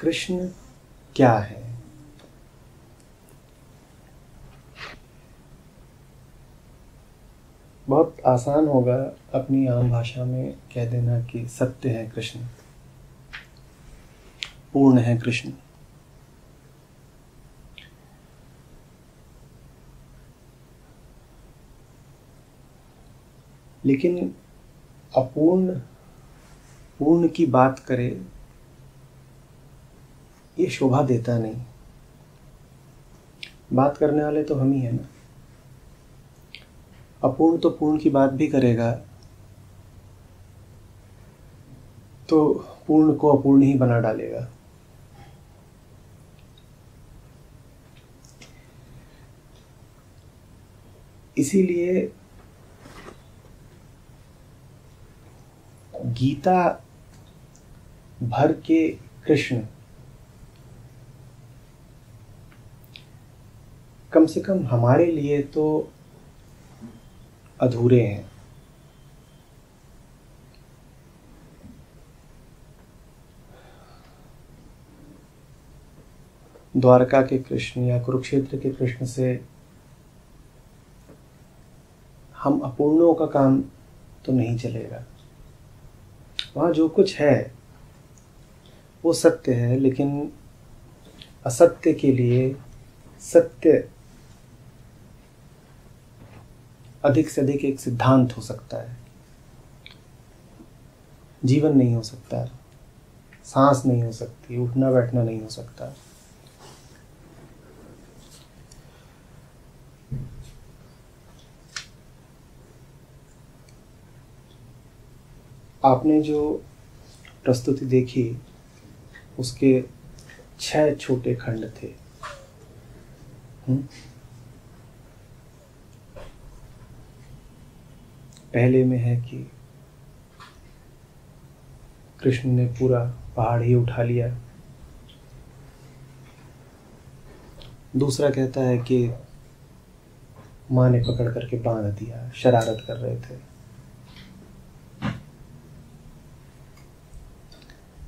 कृष्ण क्या है? बहुत आसान होगा अपनी आम भाषा में कह देना कि सत्य है कृष्ण। पूर्ण है कृष्ण। लेकिन अपूर्ण, पूर्ण की बात करे ये शोभा देता नहीं। बात करने वाले तो हम ही हैं ना। अपूर्ण तो पूर्ण की बात भी करेगा। तो पूर्ण को अपूर्ण ही बना डालेगा। इसीलिए गीता भर के कृष्ण कम से कम हमारे लिए तो अधूरे हैं। द्वारका के कृष्ण या कुरुक्षेत्र के कृष्ण से हम अपूर्णों का काम तो नहीं चलेगा। वहाँ जो कुछ है, वो सत्य है, लेकिन असत्य के लिए सत्य अधिक से अधिक एक सिद्धांत हो सकता है। जीवन नहीं हो सकता सांस नहीं हो सकती, उठना बैठना नहीं हो सकता। आपने जो प्रस्तुति देखी, उसके छह छोटे खंड थे। हुँ? पहले में है कि कृष्ण ने पूरा पहाड़ ही उठा लिया। दूसरा कहता है कि माँ ने पकड़ करके बाँध दिया, शरारत कर रहे थे।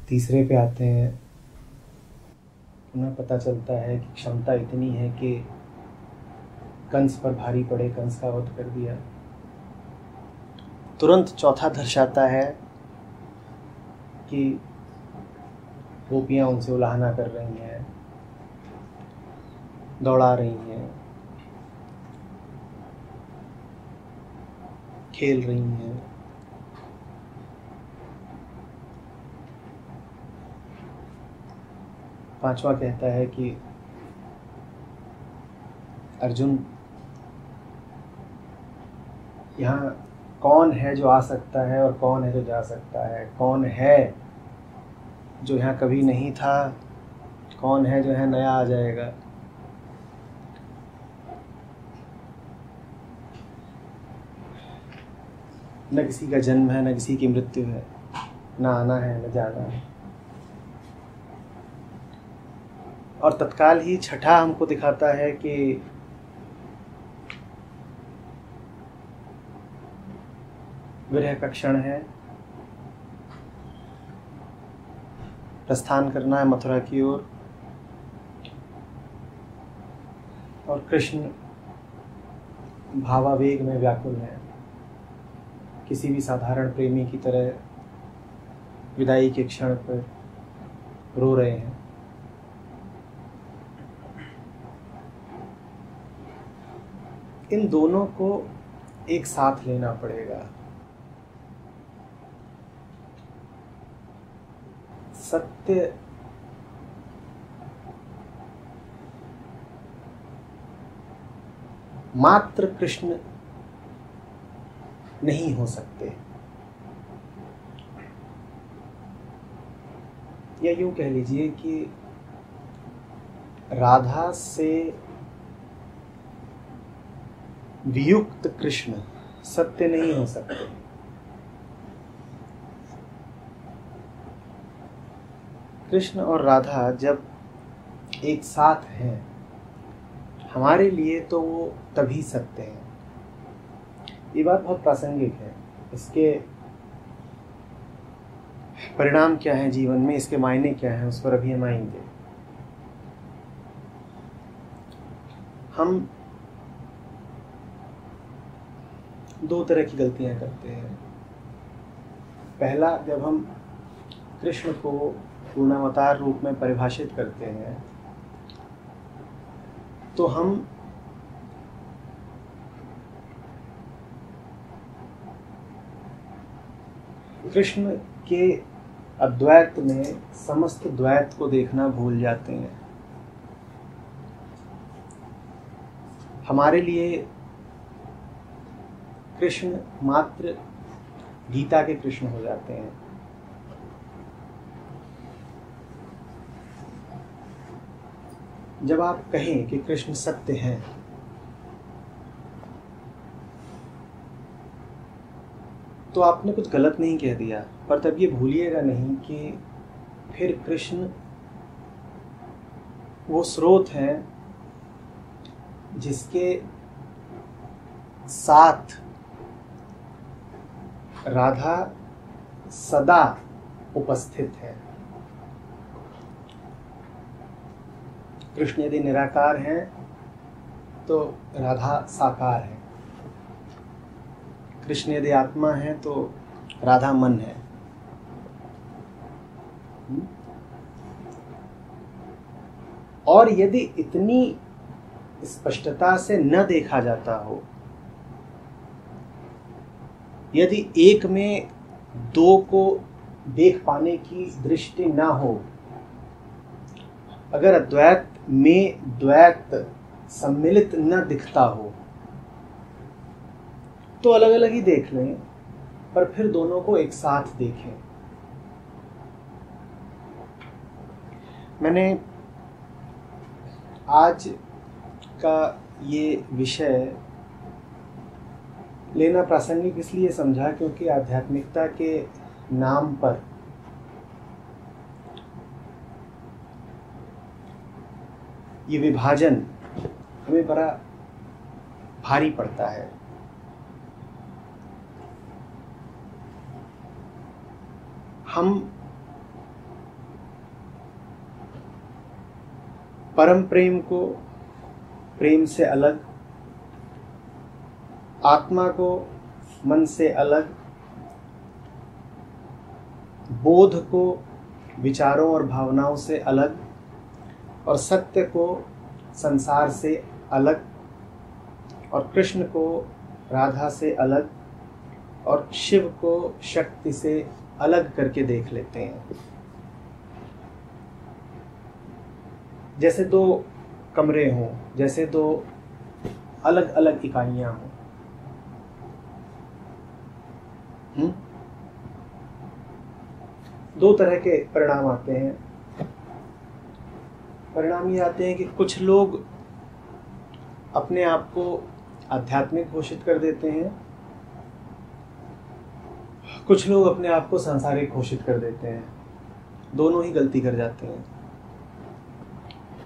तीसरे पे आते हैं। उन्हें पता चलता है कि क्षमता इतनी है कि कंस पर भारी पड़े, कंस का वध कर दिया। तुरंत चौथा दर्शाता है कि गोपियाँ उनसे उलाहना कर रही हैं, दौड़ा रही हैं, खेल रही हैं। पांचवा कहता है कि अर्जुन यहाँ कौन है जो आ सकता है और कौन है जो जा सकता है? कौन है जो यहाँ कभी नहीं था? कौन है जो है नया आ जाएगा? न किसी का जन्म है, न किसी की मृत्यु है। न आना है, न जाना है। और तत्काल ही छठा हमको दिखाता है कि विरह का क्षण है। प्रस्थान करना है मथुरा की ओर। और, और कृष्ण भावावेग में व्याकुल है। किसी भी साधारण प्रेमी की तरह विदाई के क्षण पर रो रहे हैं। इन दोनों को एक साथ लेना पड़ेगा। सत्य मात्र कृष्ण नहीं हो सकते। या यूँ कह लीजिए कि राधा से वियुक्त कृष्ण सत्य नहीं हो सकते। कृष्ण और राधा जब एक साथ हैं, हमारे लिए तो वो तभी सत्य हैं। ये बात बहुत प्रासंगिक है। इसके परिणाम क्या है जीवन में? इसके मायने क्या हैं? उस पर अभी हम आएँगे। हम दो तरह की गलतियाँ करते हैं। पहला, जब हम कृष्ण को पूर्णावतार रूप में परिभाषित करते हैं तो हम कृष्ण के अद्वैत में समस्त द्वैत को देखना भूल जाते हैं। हमारे लिए कृष्ण मात्र गीता के कृष्ण हो जाते हैं। जब आप कहें कि कृष्ण सत्य हैं। तो आपने कुछ गलत नहीं कह दिया, पर तब ये भूलिएगा नहीं कि फिर कृष्ण वो स्रोत है जिसके साथ राधा सदा उपस्थित है। कृष्ण यदि निराकार हैं तो राधा साकार है कृष्ण यदि आत्मा है तो राधा मन है? और यदि इतनी स्पष्टता से न देखा जाता हो, यदि एक में दो को देख पाने की दृष्टि ना हो, अगर अद्वैत में द्वैत सम्मिलित न दिखता हो। तो अलग अलग ही देख लें, पर फिर दोनों को एक साथ देखें। मैंने आज का ये विषय लेना प्रासंगिक इसलिए समझा क्योंकि आध्यात्मिकता के नाम पर ये विभाजन हमें बड़ा भारी पड़ता है। हम परम प्रेम को प्रेम से अलग, आत्मा को मन से अलग, बोध को विचारों और भावनाओं से अलग और सत्य को संसार से अलग और कृष्ण को राधा से अलग और शिव को शक्ति से अलग करके देख लेते हैं। जैसे दो कमरे हों, जैसे दो अलग अलग इकाइयाँ हों। हम्म? दो तरह के परिणाम आते हैं। परिणाम ये आते हैं कि कुछ लोग अपने आप को आध्यात्मिक घोषित कर देते हैं। कुछ लोग अपने आप को सांसारिक घोषित कर देते हैं। दोनों ही गलती कर जाते हैं।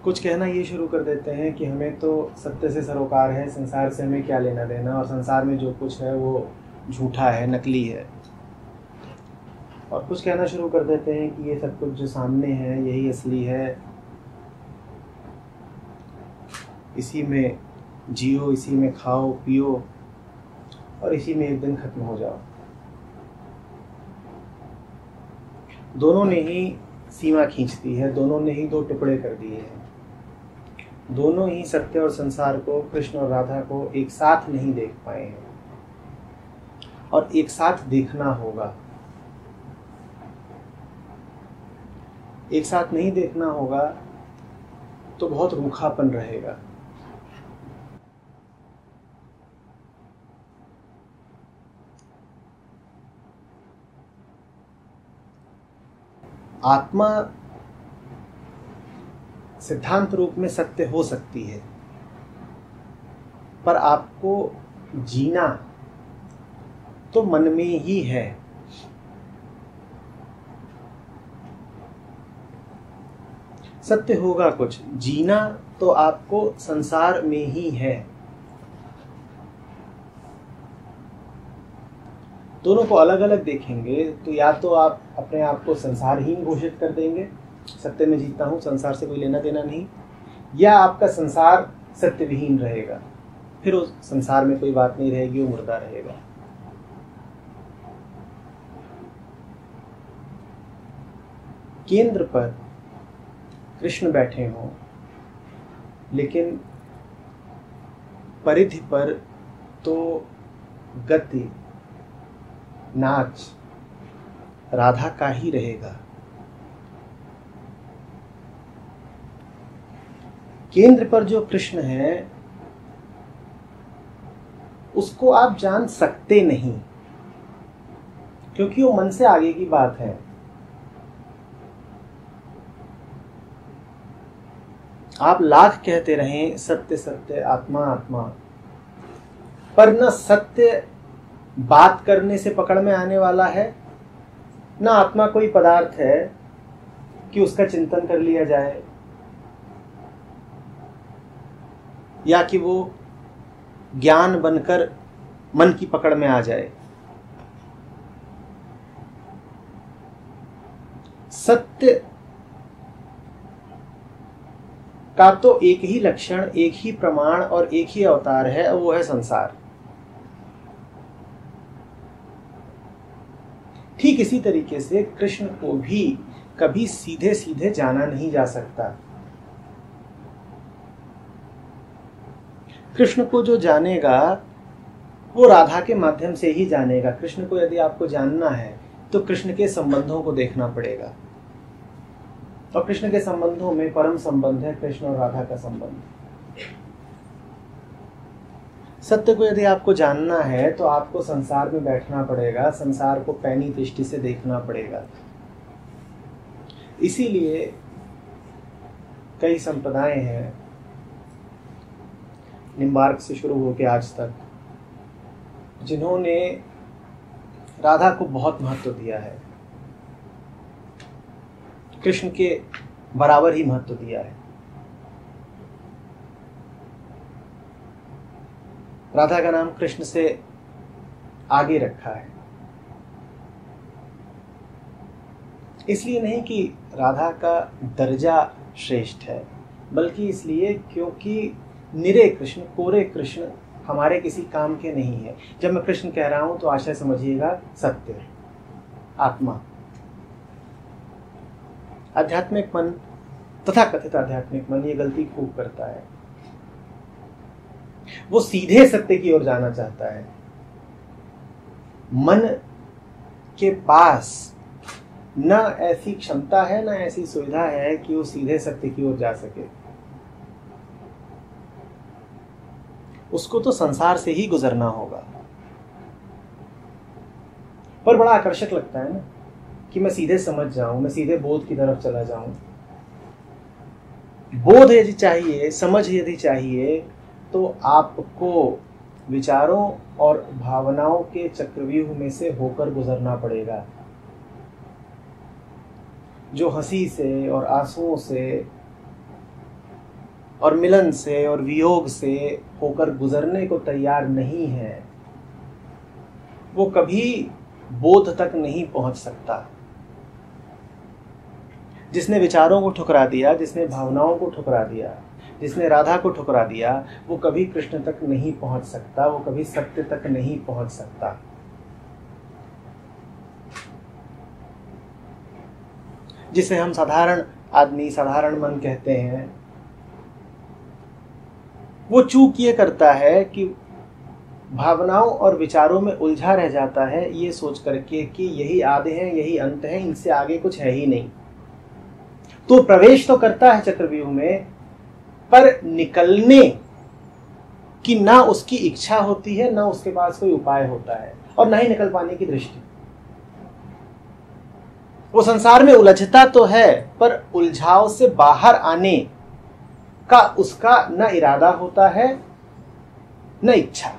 कुछ कहना ये शुरू कर देते हैं कि हमें तो सत्य से सरोकार है, संसार से हमें क्या लेना देना? और संसार में जो कुछ है वो झूठा है, नकली है। और कुछ कहना शुरू कर देते हैं कि ये सब कुछ जो सामने है, यही असली है। इसी में जियो, इसी में खाओ, पियो और इसी में एक दिन खत्म हो जाओ। दोनों ने ही सीमा खींच दी है, दोनों ने ही दो टुकड़े कर दिए हैं। दोनों ही सत्य और संसार को, कृष्ण और राधा को एक साथ नहीं देख पाए हैं। और एक साथ देखना होगा। एक साथ नहीं देखना होगा तो बहुत रूखापन रहेगा। आत्मा सिद्धांत रूप में सत्य हो सकती है, पर आपको जीना तो मन में ही है। सत्य होगा कुछ, जीना तो आपको संसार में ही है। दोनों को अलग अलग देखेंगे तो या तो आप अपने आप को संसारहीन घोषित कर देंगे, सत्य में जीता हूँ, संसार से कोई लेना देना नहीं, या आपका संसार सत्य विहीन रहेगा, फिर उस संसार में कोई बात नहीं रहेगी, वो मुर्दा रहेगा। केंद्र पर कृष्ण बैठे हों, लेकिन परिधि पर तो गति नाच राधा का ही रहेगा। केंद्र पर जो कृष्ण है, उसको आप जान सकते नहीं, क्योंकि वो मन से आगे की बात है। आप लाख कहते रहें, सत्य सत्य आत्मा आत्मा, पर न सत्य बात करने से पकड़ में आने वाला है, ना आत्मा कोई पदार्थ है कि उसका चिंतन कर लिया जाए, या कि वो ज्ञान बनकर मन की पकड़ में आ जाए। सत्य का तो एक ही लक्षण, एक ही प्रमाण और एक ही अवतार है, वो है संसार। ठीक इसी तरीके से कृष्ण को भी कभी सीधे सीधे जाना नहीं जा सकता। कृष्ण को जो जानेगा, वो राधा के माध्यम से ही जानेगा। कृष्ण को यदि आपको जानना है तो कृष्ण के संबंधों को देखना पड़ेगा। और कृष्ण के संबंधों में परम संबंध है, कृष्ण और राधा का संबंध। सत्य को यदि आपको जानना है तो आपको संसार में बैठना पड़ेगा, संसार को पैनी दृष्टि से देखना पड़ेगा। इसीलिए कई संप्रदाय हैं, निम्बार्क से शुरू होकर आज तक, जिन्होंने राधा को बहुत महत्व दिया है। कृष्ण के बराबर ही महत्व दिया है। राधा का नाम कृष्ण से आगे रखा है। इसलिए नहीं कि राधा का दर्जा श्रेष्ठ है, बल्कि इसलिए क्योंकि निरे कृष्ण, कोरे कृष्ण हमारे किसी काम के नहीं है। जब मैं कृष्ण कह रहा हूँ तो आशय समझिएगा, सत्य आत्मा। आध्यात्मिक मन तथा कथित आध्यात्मिक मन ये गलती खूब करता है। वो सीधे सत्य की ओर जाना चाहता है। मन के पास न ऐसी क्षमता है, ना ऐसी सुविधा है कि वो सीधे सत्य की ओर जा सके। उसको तो संसार से ही गुजरना होगा। पर बड़ा आकर्षक लगता है ना कि मैं सीधे समझ जाऊँ, मैं सीधे बोध की तरफ़ चला जाऊँ। बोध यदि चाहिए, समझ यदि चाहिए तो आपको विचारों और भावनाओं के चक्रव्यूह में से होकर गुजरना पड़ेगा। जो हँसी से और आंसुओं से और मिलन से और वियोग से होकर गुजरने को तैयार नहीं है, वो कभी बोध तक नहीं पहुँच सकता। जिसने विचारों को ठुकरा दिया, जिसने भावनाओं को ठुकरा दिया जिसने राधा को ठुकरा दिया, वो कभी कृष्ण तक नहीं पहुँच सकता, वो कभी सत्य तक नहीं पहुँच सकता। जिसे हम साधारण आदमी, साधारण मन कहते हैं, वो चूक ये करता है कि भावनाओं और विचारों में उलझा रह जाता है, ये सोच करके कि यही आधे हैं, यही अंत है, इनसे आगे कुछ है ही नहीं। तो प्रवेश तो करता है चक्रव्यूह में पर निकलने की ना उसकी इच्छा होती है, ना उसके पास कोई उपाय होता है और ना ही निकल पाने की दृष्टि। वो संसार में उलझता तो है, पर उलझाव से बाहर आने का उसका न इरादा होता है, न इच्छा।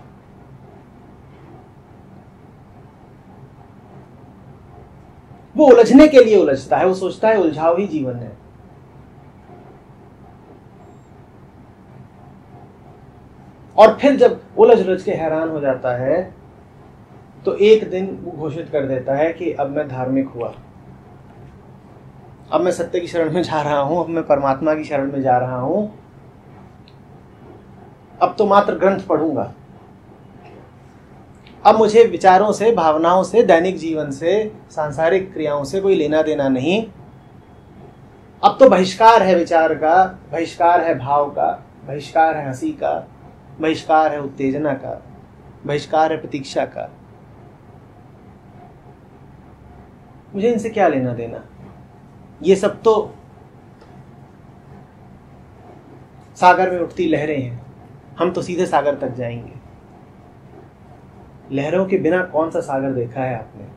वो उलझने के लिए उलझता है, वो सोचता है उलझाव ही जीवन है। और फिर जब उलझ उलझ के हैरान हो जाता है तो एक दिन वो घोषित कर देता है कि अब मैं धार्मिक हुआ। अब मैं सत्य की शरण में जा रहा हूँ, अब मैं परमात्मा की शरण में जा रहा हूँ। अब तो मात्र ग्रंथ पढ़ूँगा। अब मुझे विचारों से, भावनाओं से, दैनिक जीवन से, सांसारिक क्रियाओं से कोई लेना देना नहीं। अब तो बहिष्कार है विचार का, बहिष्कार है भाव का, बहिष्कार है हँसी का बहिष्कार है, उत्तेजना का। बहिष्कार है, प्रतीक्षा का। मुझे इनसे क्या लेना देना? ये सब तो सागर में उठती लहरें हैं। हम तो सीधे सागर तक जाएँगे। लहरों के बिना कौन सा सागर देखा है आपने?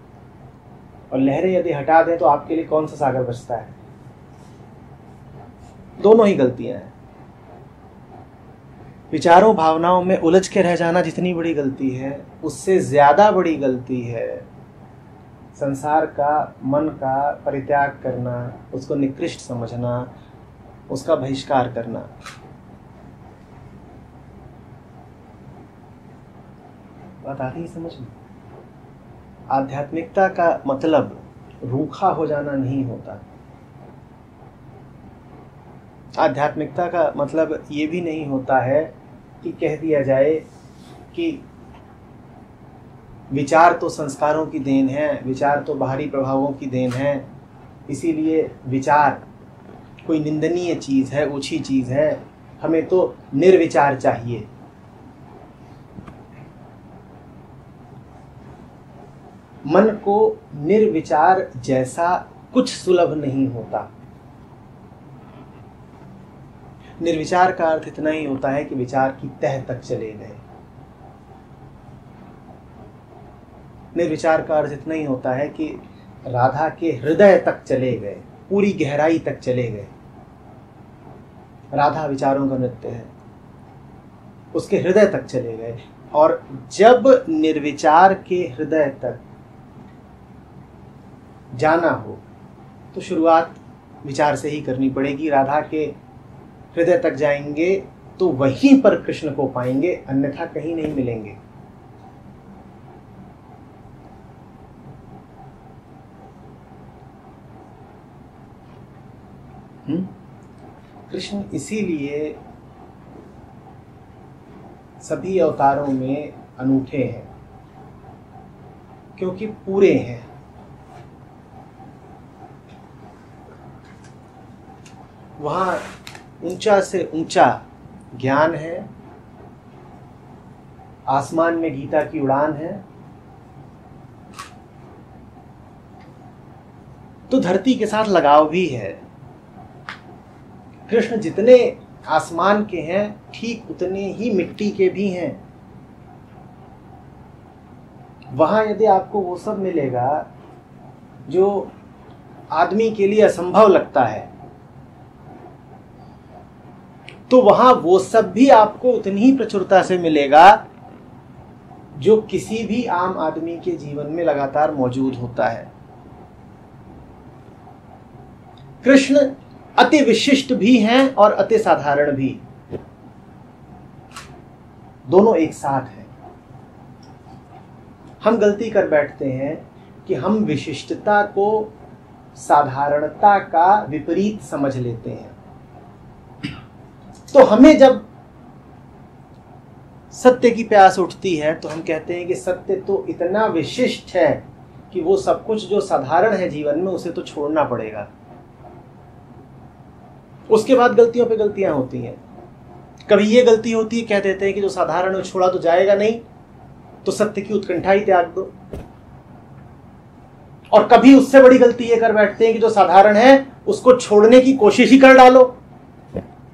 और लहरें यदि हटा दें तो आपके लिए कौन सा सागर बचता है? दोनों ही गलतियाँ हैं। विचारों, भावनाओं में उलझ के रह जाना जितनी बड़ी गलती है, उससे ज़्यादा बड़ी गलती है। संसार का, मन का परित्याग करना, उसको निकृष्ट समझना, उसका बहिष्कार करना। बात आ रही समझ में? आध्यात्मिकता का मतलब रूखा हो जाना नहीं होता। आध्यात्मिकता का मतलब ये भी नहीं होता है कि कह दिया जाए कि विचार तो संस्कारों की देन है, विचार तो बाहरी प्रभावों की देन है, इसीलिए विचार कोई निंदनीय चीज़ है, ऊँची चीज़ है, हमें तो निर्विचार चाहिए। मन को निर्विचार जैसा कुछ सुलभ नहीं होता। निर्विचार का अर्थ इतना ही होता है कि विचार की तह तक चले गए। निर्विचार का अर्थ इतना ही होता है कि राधा के हृदय तक चले गए, पूरी गहराई तक चले गए। राधा विचारों का नृत्य है। उसके हृदय तक चले गए। और जब निर्विचार के हृदय तक जाना हो तो शुरुआत विचार से ही करनी पड़ेगी। राधा के हृदय तक जाएँगे तो वहीं पर कृष्ण को पाएँगे, अन्यथा कहीं नहीं मिलेंगे हम्म? कृष्ण इसीलिए सभी अवतारों में अनूठे हैं, क्योंकि पूरे हैं वहाँ ऊँचा से ऊँचा ज्ञान है, आसमान में गीता की उड़ान है तो धरती के साथ लगाव भी है। कृष्ण जितने आसमान के हैं, ठीक उतने ही मिट्टी के भी हैं। वहाँ यदि आपको वो सब मिलेगा, जो आदमी के लिए असंभव लगता है तो वहाँ वो सब भी आपको उतनी ही प्रचुरता से मिलेगा जो किसी भी आम आदमी के जीवन में लगातार मौजूद होता है। कृष्ण अति विशिष्ट भी हैं और अति साधारण भी। दोनों एक साथ हैं। हम गलती कर बैठते हैं कि हम विशिष्टता को साधारणता का विपरीत समझ लेते हैं। तो हमें जब सत्य की प्यास उठती है तो हम कहते हैं कि सत्य तो इतना विशिष्ट है कि वो सब कुछ जो साधारण है जीवन में, उसे तो छोड़ना पड़ेगा। उसके बाद गलतियों पे गलतियाँ होती हैं। कभी ये गलती होती है, कह देते हैं कि जो साधारण है, छोड़ा तो जाएगा नहीं तो सत्य की उत्कंठा ही त्याग दो। और कभी उससे बड़ी गलती ये कर बैठते हैं कि जो साधारण है, उसको छोड़ने की कोशिश ही कर डालो।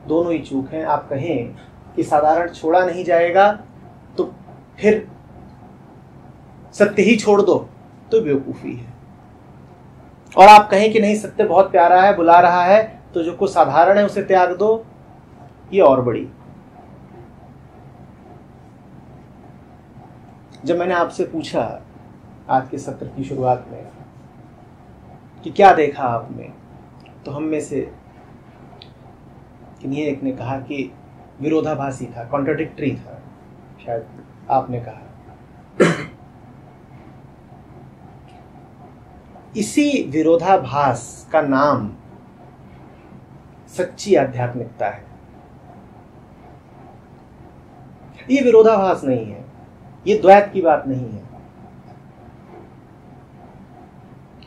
दोनों ही चूक हैं। आप कहें कि साधारण छोड़ा नहीं जाएगा तो फिर सत्य ही छोड़ दो तो बेवकूफ़ी है। और आप कहें कि नहीं, सत्य बहुत प्यारा है, बुला रहा है तो जो कुछ साधारण है उसे त्याग दो, ये और बड़ी। जब मैंने आपसे पूछा आज के सत्र की शुरुआत में कि क्या देखा आपने तो हम में से किन्हीं एक ने कहा कि विरोधाभासी था कॉन्ट्रोडिक्टरी था, शायद आपने कहा। इसी विरोधाभास का नाम सच्ची आध्यात्मिकता है। ये विरोधाभास नहीं है, ये द्वैत की बात नहीं है।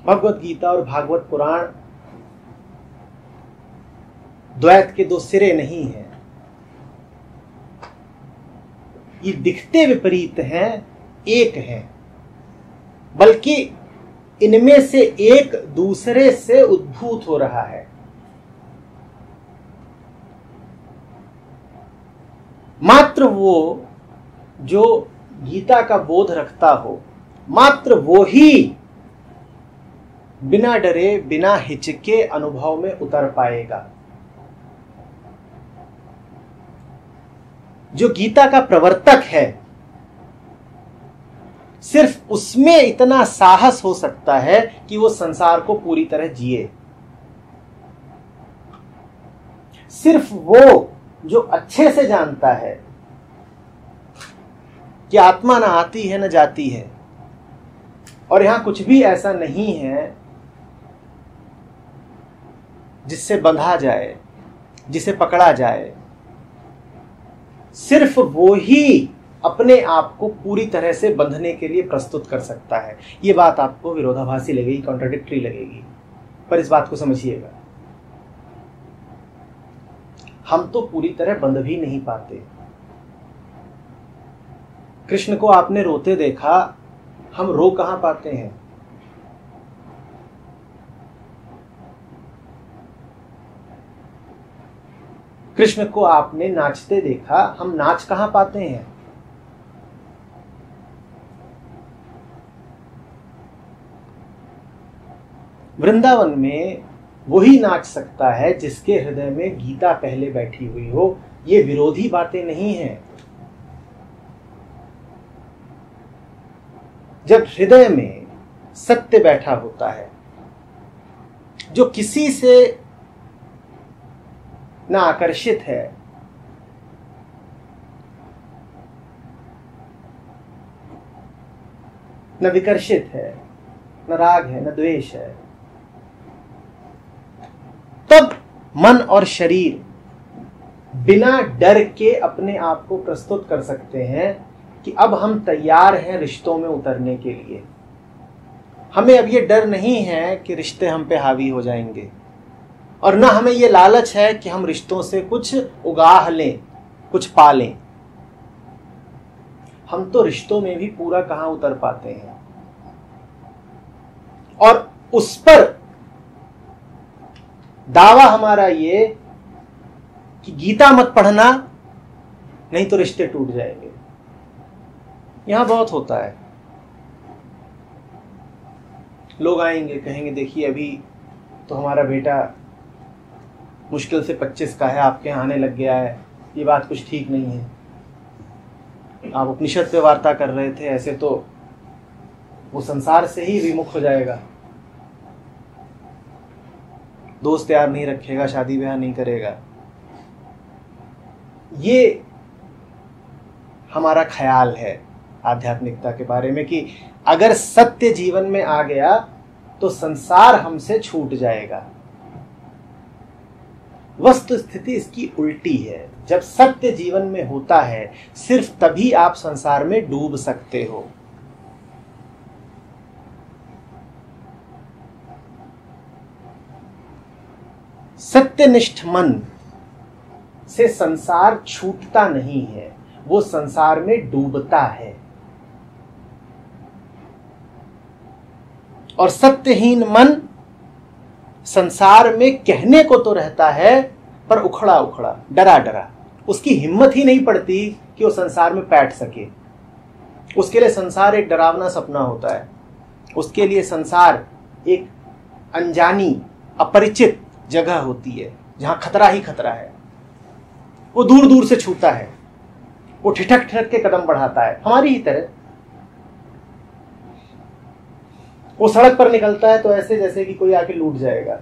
भगवत गीता और भागवत पुराण द्वैत के दो सिरे नहीं है। ये दिखते विपरीत हैं, एक है। बल्कि इनमें से एक दूसरे से उद्भूत हो रहा है। मात्र वो जो गीता का बोध रखता हो, मात्र वो ही बिना डरे, बिना हिचके अनुभव में उतर पाएगा। जो गीता का प्रवर्तक है, सिर्फ़ उसमें इतना साहस हो सकता है कि वो संसार को पूरी तरह जिए। सिर्फ़ वो जो अच्छे से जानता है कि आत्मा ना आती है, ना जाती है, और यहाँ कुछ भी ऐसा नहीं है जिससे बंधा जाए, जिसे पकड़ा जाए सिर्फ़ वो ही अपने आप को पूरी तरह से बंधने के लिए प्रस्तुत कर सकता है। ये बात आपको विरोधाभासी लगेगी कॉन्ट्राडिक्टरी लगेगी। पर इस बात को समझिएगा। हम तो पूरी तरह बंध भी नहीं पाते। कृष्ण को आपने रोते देखा, हम रो कहाँ पाते हैं? कृष्ण को आपने नाचते देखा, हम नाच कहाँ पाते हैं? वृंदावन में वही नाच सकता है जिसके हृदय में गीता पहले बैठी हुई हो। ये विरोधी बातें नहीं है। जब हृदय में सत्य बैठा होता है, जो किसी से न आकर्षित है। न विकर्षित है, न राग है, न द्वेष है। तब मन और शरीर बिना डर के अपने आप को प्रस्तुत कर सकते हैं कि अब हम तैयार हैं रिश्तों में उतरने के लिए। हमें अब ये डर नहीं है कि रिश्ते हम पे हावी हो जाएँगे। और ना हमें ये लालच है कि हम रिश्तों से कुछ उगाह लें, कुछ पा लें। हम तो रिश्तों में भी पूरा कहाँ उतर पाते हैं। और उस पर दावा हमारा ये कि गीता मत पढ़ना, नहीं तो रिश्ते टूट जाएँगे। यहाँ बहुत होता है। लोग आएँगे, कहेंगे, देखिए, अभी तो हमारा बेटा मुश्किल से पच्चीस का है, आपके आने लग गया है। ये बात कुछ ठीक नहीं है। आप उपनिषद पे वार्ता कर रहे थे, ऐसे तो वो संसार से ही विमुख हो जाएगा। दोस्त यार नहीं रखेगा, शादी ब्याह नहीं करेगा। ये हमारा ख्याल है आध्यात्मिकता के बारे में कि अगर सत्य जीवन में आ गया तो संसार हमसे छूट जाएगा। वस्तु स्थिति इसकी उल्टी है। जब सत्य जीवन में होता है, सिर्फ़ तभी आप संसार में डूब सकते हो। सत्यनिष्ठ मन से संसार छूटता नहीं है, वो संसार में डूबता है। और सत्यहीन मन संसार में कहने को तो रहता है, पर उखड़ा उखड़ा, डरा डरा। उसकी हिम्मत ही नहीं पड़ती कि वो संसार में बैठ सके। उसके लिए संसार एक डरावना सपना होता है। उसके लिए संसार एक अनजानी, अपरिचित जगह होती है, जहाँ खतरा ही खतरा है। वो दूर दूर से छूता है। वो ठिठक ठिठक के कदम बढ़ाता है। हमारी ही तरह वो सड़क पर निकलता है तो ऐसे जैसे कि कोई आके लूट जाएगा।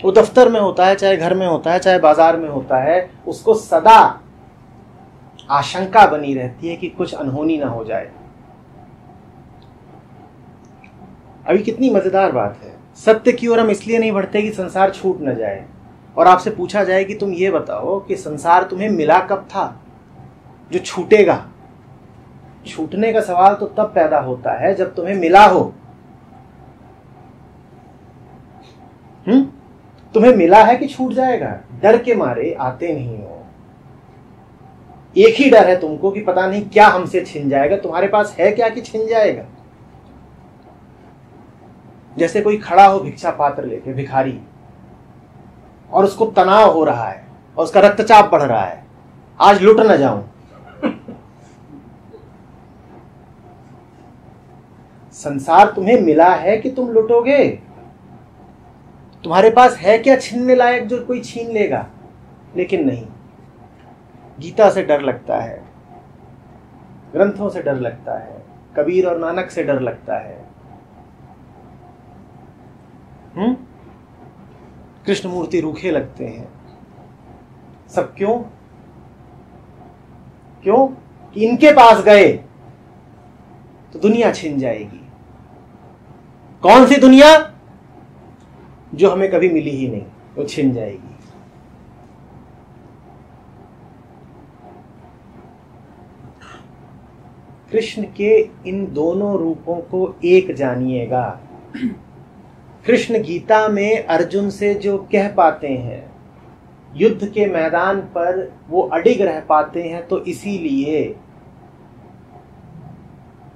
वो दफ्तर में होता है, चाहे घर में होता है, चाहे बाज़ार में होता है, उसको सदा आशंका बनी रहती है कि कुछ अनहोनी ना हो जाए। अभी कितनी मज़ेदार बात है। सत्य की ओर हम इसलिए नहीं बढ़ते कि संसार छूट न जाए। और आपसे पूछा जाए कि तुम ये बताओ कि संसार तुम्हें मिला कब था? जो छूटेगा। छूटने का सवाल तो तब पैदा होता है जब तुम्हें मिला हो। हम्म? तुम्हें मिला है कि छूट जाएगा? डर के मारे आते नहीं हो। एक ही डर है तुमको कि पता नहीं क्या हमसे छिन जाएगा। तुम्हारे पास है क्या कि छिन जाएगा? जैसे कोई खड़ा हो भिक्षा पात्र लेके, भिखारी, और उसको तनाव हो रहा है, और उसका रक्तचाप बढ़ रहा है, आज लुट ना जाऊँ। संसार तुम्हें मिला है कि तुम लुटोगे? तुम्हारे पास है क्या छीनने लायक जो कोई छीन लेगा? लेकिन नहीं। गीता से डर लगता है। ग्रंथों से डर लगता है। कबीर और नानक से डर लगता है। हम्म कृष्ण मूर्ति रूखे लगते हैं। सब क्यों? क्यों? कि इनके पास गए तो दुनिया छिन जाएगी। कौन सी दुनिया जो हमें कभी मिली ही नहीं, वो छिन जाएगी। कृष्ण के इन दोनों रूपों को एक जानिएगा। कृष्ण गीता में अर्जुन से जो कह पाते हैं, युद्ध के मैदान पर वो अडिग रह पाते हैं तो इसीलिए,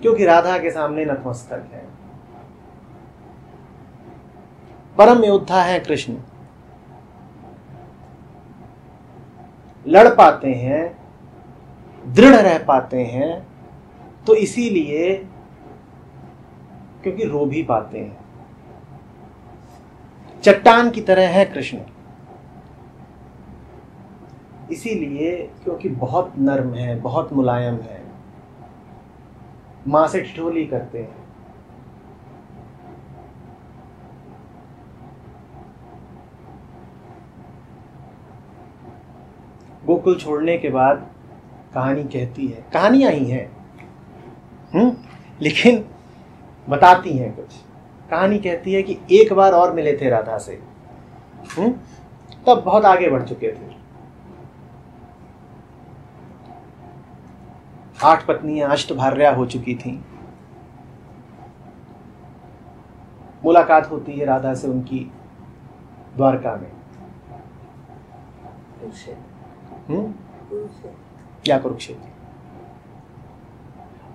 क्योंकि राधा के सामने नतमस्तक है। परम योद्धा है कृष्ण। लड़ पाते हैं, दृढ़ रह पाते हैं तो इसीलिए क्योंकि रो भी पाते हैं। चट्टान की तरह है कृष्ण। इसीलिए क्योंकि बहुत नर्म है, बहुत मुलायम है, माँ से ठिठोली करते हैं। गोकुल छोड़ने के बाद कहानी कहती है। कहानियाँ ही हैं। हम्म? लेकिन बताती हैं कुछ। कहानी कहती है कि एक बार और मिले थे राधा से। हम्म? तब बहुत आगे बढ़ चुके थे। आठ पत्नियाँ अष्ट अष्टभार्या हो चुकी थी। मुलाकात होती है राधा से उनकी द्वारका में। हम्म? क्या कुरुक्षेत्र?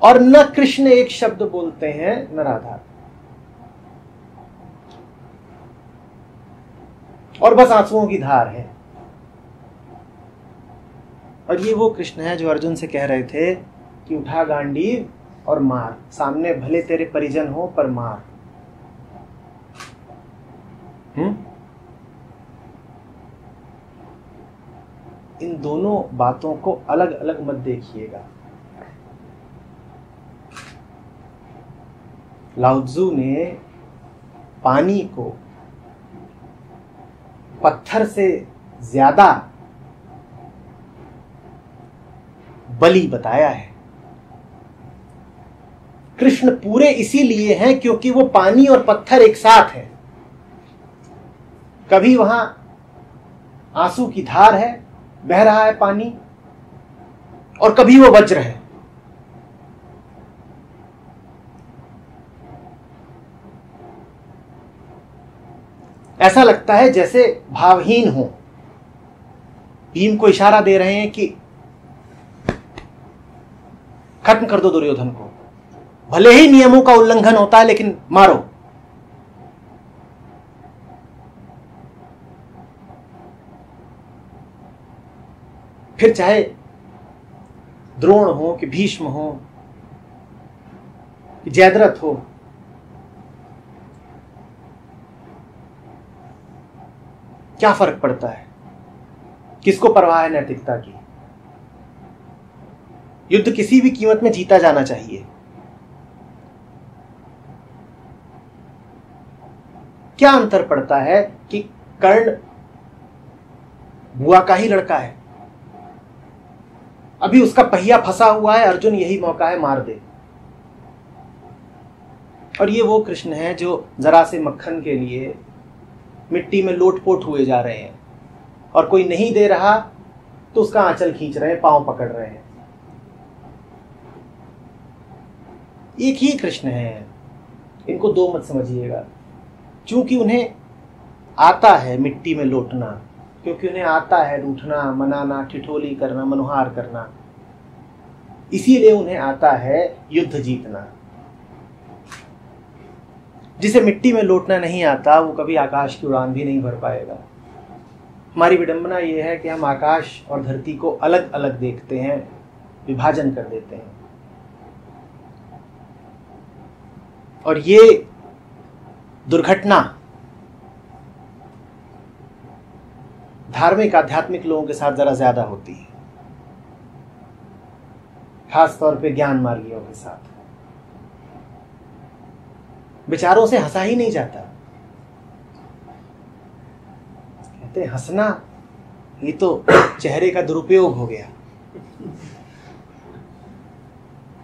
और न कृष्ण एक शब्द बोलते हैं, न राधा। और बस आंसुओं की धार है। और ये वो कृष्ण है जो अर्जुन से कह रहे थे कि उठा गांडी और मार। सामने भले तेरे परिजन हो, पर मार। हम्म? इन दोनों बातों को अलग अलग मत देखिएगा। लाउजू ने पानी को पत्थर से ज़्यादा बलि बताया है। कृष्ण पूरे इसीलिए हैं क्योंकि वो पानी और पत्थर एक साथ है। कभी वहाँ आँसू की धार है बह रहा है पानी और कभी वो वज्र है ऐसा लगता है जैसे भावहीन हो। भीम को इशारा दे रहे हैं कि खत्म कर दो दुर्योधन को। भले ही नियमों का उल्लंघन होता है, लेकिन मारो। फिर चाहे द्रोण हो कि भीष्म हो, कि जयद्रथ हो, क्या फ़र्क पड़ता है? किसको परवाह है नैतिकता की? युद्ध किसी भी कीमत में जीता जाना चाहिए। क्या अंतर पड़ता है कि कर्ण बुआ का ही लड़का है? अभी उसका पहिया फंसा हुआ है, अर्जुन यही मौका है मार दे। और ये वो कृष्ण है जो जरा से मक्खन के लिए मिट्टी में लोटपोट हुए जा रहे हैं। और कोई नहीं दे रहा तो उसका आंचल खींच रहे हैं, पाँव पकड़ रहे हैं। एक ही कृष्ण है। इनको दो मत समझिएगा। क्योंकि उन्हें आता है मिट्टी में लौटना क्योंकि उन्हें आता है रूठना मनाना, ठिठोली करना, मनोहार करना। इसीलिए उन्हें आता है युद्ध जीतना। जिसे मिट्टी में लौटना नहीं आता, वो कभी आकाश की उड़ान भी नहीं भर पाएगा। हमारी विडंबना यह है कि हम आकाश और धरती को अलग अलग देखते हैं, विभाजन कर देते हैं। और ये दुर्घटना धार्मिक, आध्यात्मिक लोगों के साथ जरा ज़्यादा होती है। खास तौर पे ज्ञान मार्गियों के साथ। विचारों से हंसा ही नहीं जाता। कहते हंसना ये तो चेहरे का दुरुपयोग हो गया।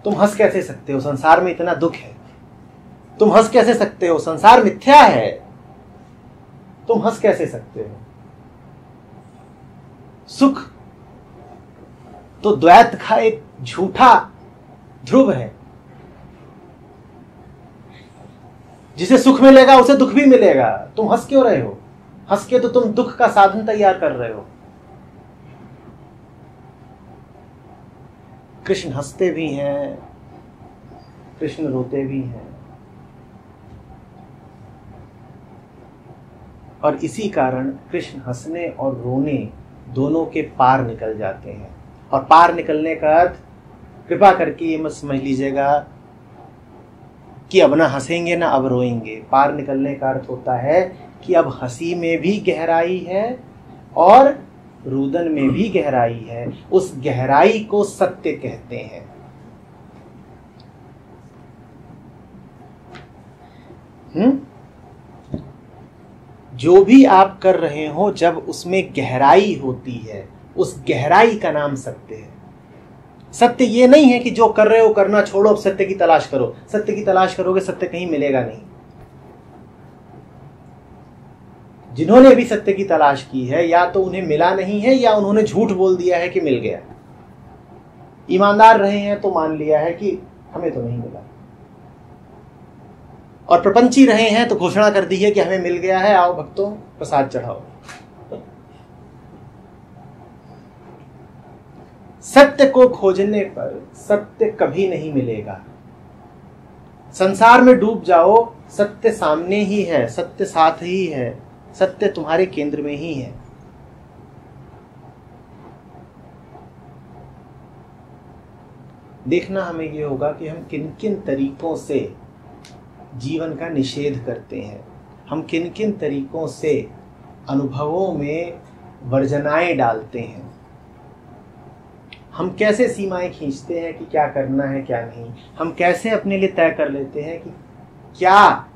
तुम हंस कैसे सकते हो? संसार में इतना दुख है। तुम हंस कैसे सकते हो? संसार मिथ्या है। तुम हंस कैसे सकते हो? सुख। तो द्वैत का एक झूठा ध्रुव है। जिसे सुख मिलेगा, उसे दुख भी मिलेगा। तुम हंस क्यों रहे हो? हंस के तो तुम दुख का साधन तैयार कर रहे हो। कृष्ण हँसते भी हैं, कृष्ण रोते भी हैं। और इसी कारण कृष्ण हंसने और रोने दोनों के पार निकल जाते हैं। और पार निकलने का अर्थ, कृपा करके ये मत समझ लीजिएगा कि अब ना हंसेंगे, ना अब रोएँगे। पार निकलने का अर्थ होता है कि अब हँसी में भी गहराई है और रुदन में भी गहराई है। उस गहराई को सत्य कहते हैं। हम्म? जो भी आप कर रहे हो जब उसमें गहराई होती है, उस गहराई का नाम सत्य है। सत्य ये नहीं है कि जो कर रहे हो करना छोड़ो, अब सत्य की तलाश करो। सत्य की तलाश करोगे, सत्य कहीं मिलेगा नहीं। जिन्होंने भी सत्य की तलाश की है, या तो उन्हें मिला नहीं है, या उन्होंने झूठ बोल दिया है कि मिल गया। ईमानदार रहे हैं तो मान लिया है कि हमें तो नहीं मिला। और प्रपंची रहे हैं तो घोषणा कर दी है कि हमें मिल गया है, आओ भक्तों, प्रसाद चढ़ाओ। सत्य को खोजने पर सत्य कभी नहीं मिलेगा। संसार में डूब जाओ, सत्य सामने ही है, सत्य साथ ही है, सत्य तुम्हारे केंद्र में ही है। देखना हमें यह होगा कि हम किन किन तरीकों से जीवन का निषेध करते हैं। हम किन किन तरीकों से अनुभवों में वर्जनाएँ डालते हैं? हम कैसे सीमाएँ खींचते हैं कि क्या करना है, क्या नहीं? हम कैसे अपने लिए तय कर लेते हैं कि क्या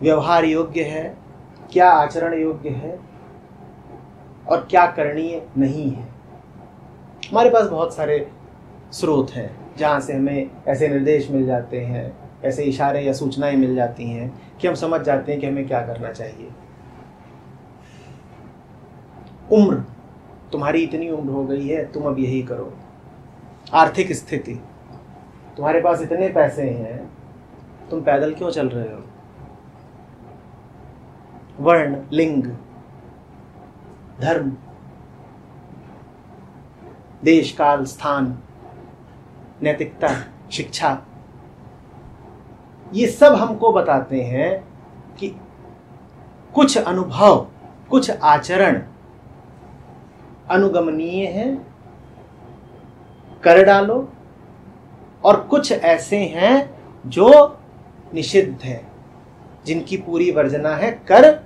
व्यवहार योग्य है, क्या आचरण योग्य है और क्या करणीय नहीं है? हमारे पास बहुत सारे स्रोत हैं, जहाँ से हमें ऐसे निर्देश मिल जाते हैं, ऐसे इशारे या सूचनाएँ मिल जाती हैं कि हम समझ जाते हैं कि हमें क्या करना चाहिए। उम्र, तुम्हारी इतनी उम्र हो गई है, तुम अब यही करो। आर्थिक स्थिति, तुम्हारे पास इतने पैसे हैं, तुम पैदल क्यों चल रहे हो? वर्ण, लिंग, धर्म, देश, काल, स्थान नैतिकता, शिक्षा। ये सब हमको बताते हैं कि कुछ अनुभव, कुछ आचरण अनुगमनीय है, कर डालो, और कुछ ऐसे हैं जो निषिद्ध है, जिनकी पूरी वर्जना है कर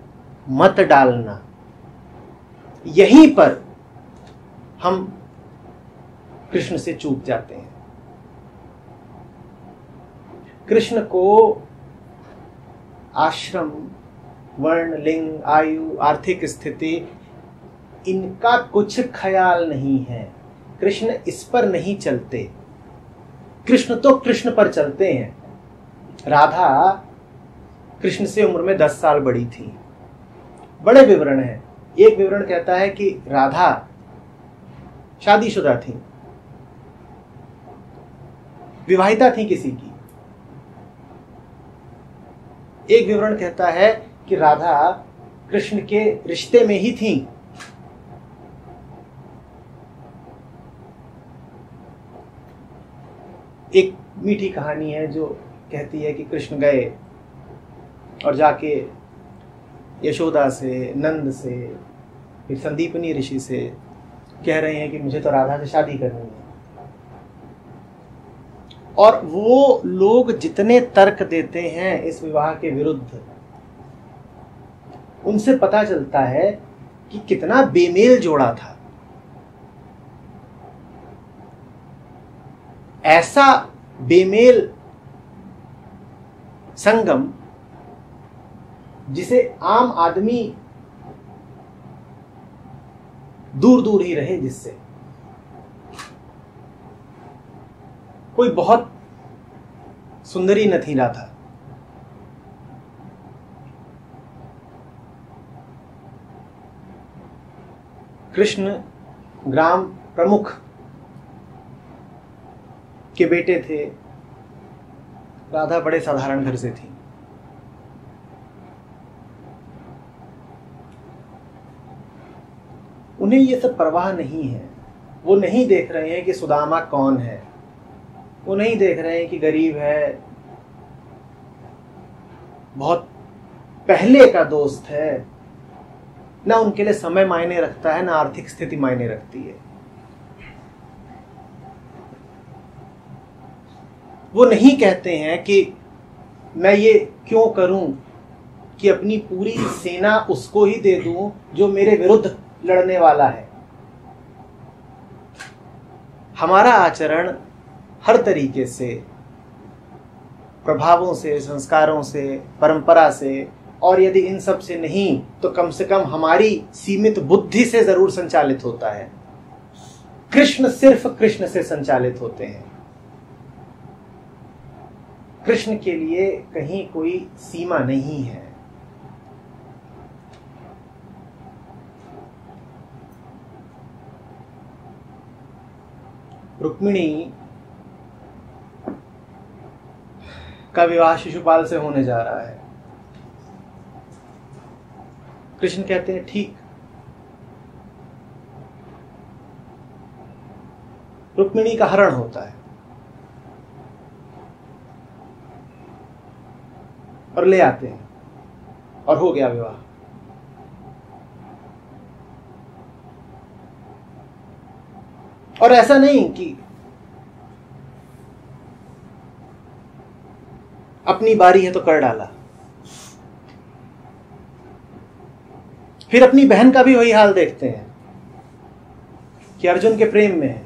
मत डालना। यहीं पर हम कृष्ण से चूक जाते हैं। कृष्ण को आश्रम, वर्ण, लिंग, आयु, आर्थिक स्थिति, इनका कुछ ख्याल नहीं है। कृष्ण इस पर नहीं चलते। कृष्ण तो कृष्ण पर चलते हैं। राधा कृष्ण से उम्र में दस साल बड़ी थी। बड़े विवरण है। एक विवरण कहता है कि राधा शादीशुदा थी। विवाहिता थी किसी की। एक विवरण कहता है कि राधा कृष्ण के रिश्ते में ही थी। एक मीठी कहानी है जो कहती है कि कृष्ण गए और जाके यशोदा से, नंद से, फिर संदीपनी ऋषि से कह रहे हैं कि मुझे तो राधा से शादी करनी है। और वो लोग जितने तर्क देते हैं इस विवाह के विरुद्ध, उनसे पता चलता है कि कितना बेमेल जोड़ा था। ऐसा बेमेल संगम, जिसे आम आदमी दूर दूर ही रहे जिससे। कोई बहुत सुंदरी नथीला था। कृष्ण ग्राम प्रमुख के बेटे थे। राधा बड़े साधारण घर से थी। उन्हें ये सब परवाह नहीं है। वो नहीं देख रहे हैं कि सुदामा कौन है। वो नहीं देख रहे हैं कि गरीब है। बहुत पहले का दोस्त है। ना उनके लिए समय मायने रखता है, ना आर्थिक स्थिति मायने रखती है। वो नहीं कहते हैं कि मैं ये क्यों करूँ कि अपनी पूरी सेना उसको ही दे दूँ जो मेरे विरुद्ध लड़ने वाला है। हमारा आचरण हर तरीके से, प्रभावों से, संस्कारों से, परंपरा से, और यदि इन सबसे नहीं तो कम से कम हमारी सीमित बुद्धि से ज़रूर संचालित होता है। कृष्ण सिर्फ़ कृष्ण से संचालित होते हैं। कृष्ण के लिए कहीं कोई सीमा नहीं है। रुक्मिणी का विवाह शिशुपाल से होने जा रहा है। कृष्ण कहते हैं, ठीक। रुक्मिणी का हरण होता है। और ले आते हैं। और हो गया विवाह। और ऐसा नहीं कि अपनी बारी है तो कर डाला। फिर अपनी बहन का भी वही हाल देखते हैं कि अर्जुन के प्रेम में है।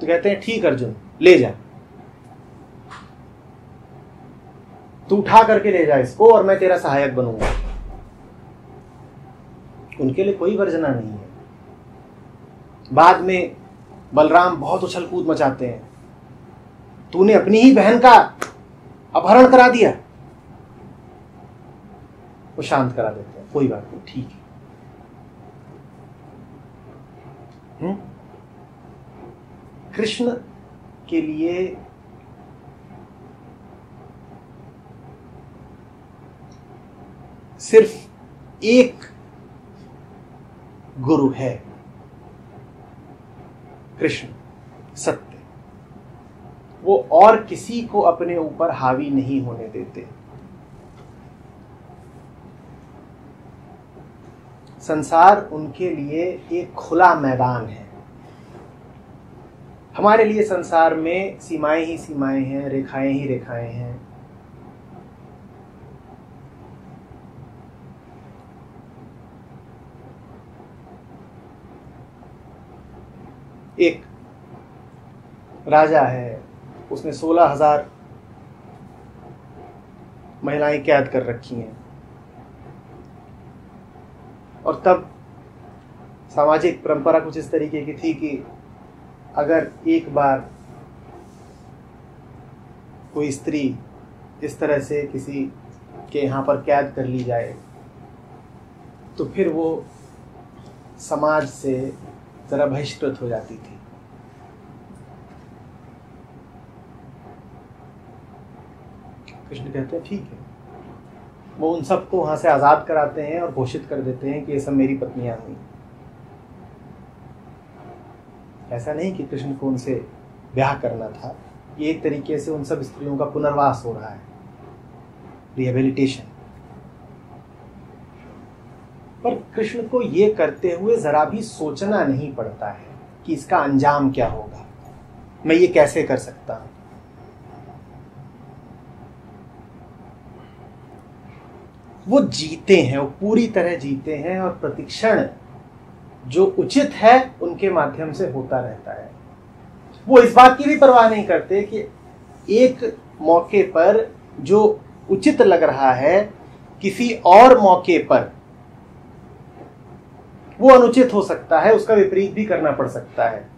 तो कहते हैं, ठीक अर्जुन, ले जा। तू उठा करके ले जा इसको और मैं तेरा सहायक बनूँगा। उनके लिए कोई वर्जना नहीं है। बाद में बलराम बहुत उछल कूद मचाते हैं। तूने अपनी ही बहन का अपहरण करा दिया। वो शांत करा देते हैं। कोई बात नहीं, ठीक है। हम्म? कृष्ण के लिए सिर्फ़ एक गुरु है। कृष्ण, सत्य। वो और किसी को अपने ऊपर हावी नहीं होने देते। संसार उनके लिए एक खुला मैदान है। हमारे लिए संसार में सीमाएँ ही सीमाएँ हैं, रेखाएँ ही रेखाएँ हैं। एक राजा है उसने सोलह हज़ार महिलाएँ कैद कर रखी हैं। और तब सामाजिक परंपरा कुछ इस तरीके की थी कि अगर एक बार कोई स्त्री इस तरह से किसी के यहाँ पर कैद कर ली जाए तो फिर वो समाज से जरा बहिष्कृत हो जाती थी। कृष्ण कहते हैं, ठीक है। वो उन सबको वहाँ से आज़ाद कराते हैं और घोषित कर देते हैं कि ये सब मेरी पत्नियाँ हुई ऐसा नहीं कि कृष्ण को उनसे ब्याह करना था। ये एक तरीके से उन सब स्त्रियों का पुनर्वास हो रहा है। रिहेबिलिटेशन पर कृष्ण को ये करते हुए जरा भी सोचना नहीं पड़ता है कि इसका अंजाम क्या होगा। मैं ये कैसे कर सकता हूँ? वो जीते हैं, वो पूरी तरह जीते हैं और प्रतिक्षण जो उचित है, उनके माध्यम से होता रहता है। वो इस बात की भी परवाह नहीं करते कि एक मौके पर जो उचित लग रहा है, किसी और मौके पर वो अनुचित हो सकता है, उसका विपरीत भी करना पड़ सकता है।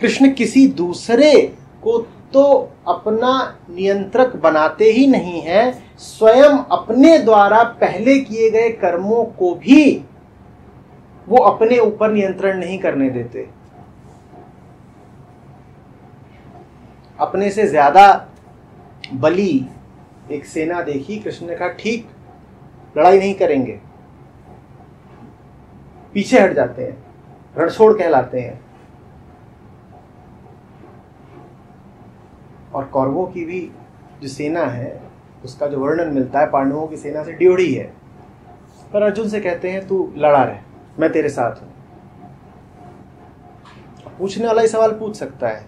कृष्ण किसी दूसरे को तो अपना नियंत्रक बनाते ही नहीं है स्वयं अपने द्वारा पहले किए गए कर्मों को भी वो अपने ऊपर नियंत्रण नहीं करने देते। अपने से ज़्यादा बली एक सेना देखी, कृष्ण ने कहा, ठीक, लड़ाई नहीं करेंगे। पीछे हट जाते हैं, रणछोड़ कहलाते हैं। और कौरवों की भी जो सेना है उसका जो वर्णन मिलता है पांडवों की सेना से, ड्योढ़ी है। पर अर्जुन से कहते हैं, तू लड़ा रहे, मैं तेरे साथ हूँ। पूछने वाला ही सवाल पूछ सकता है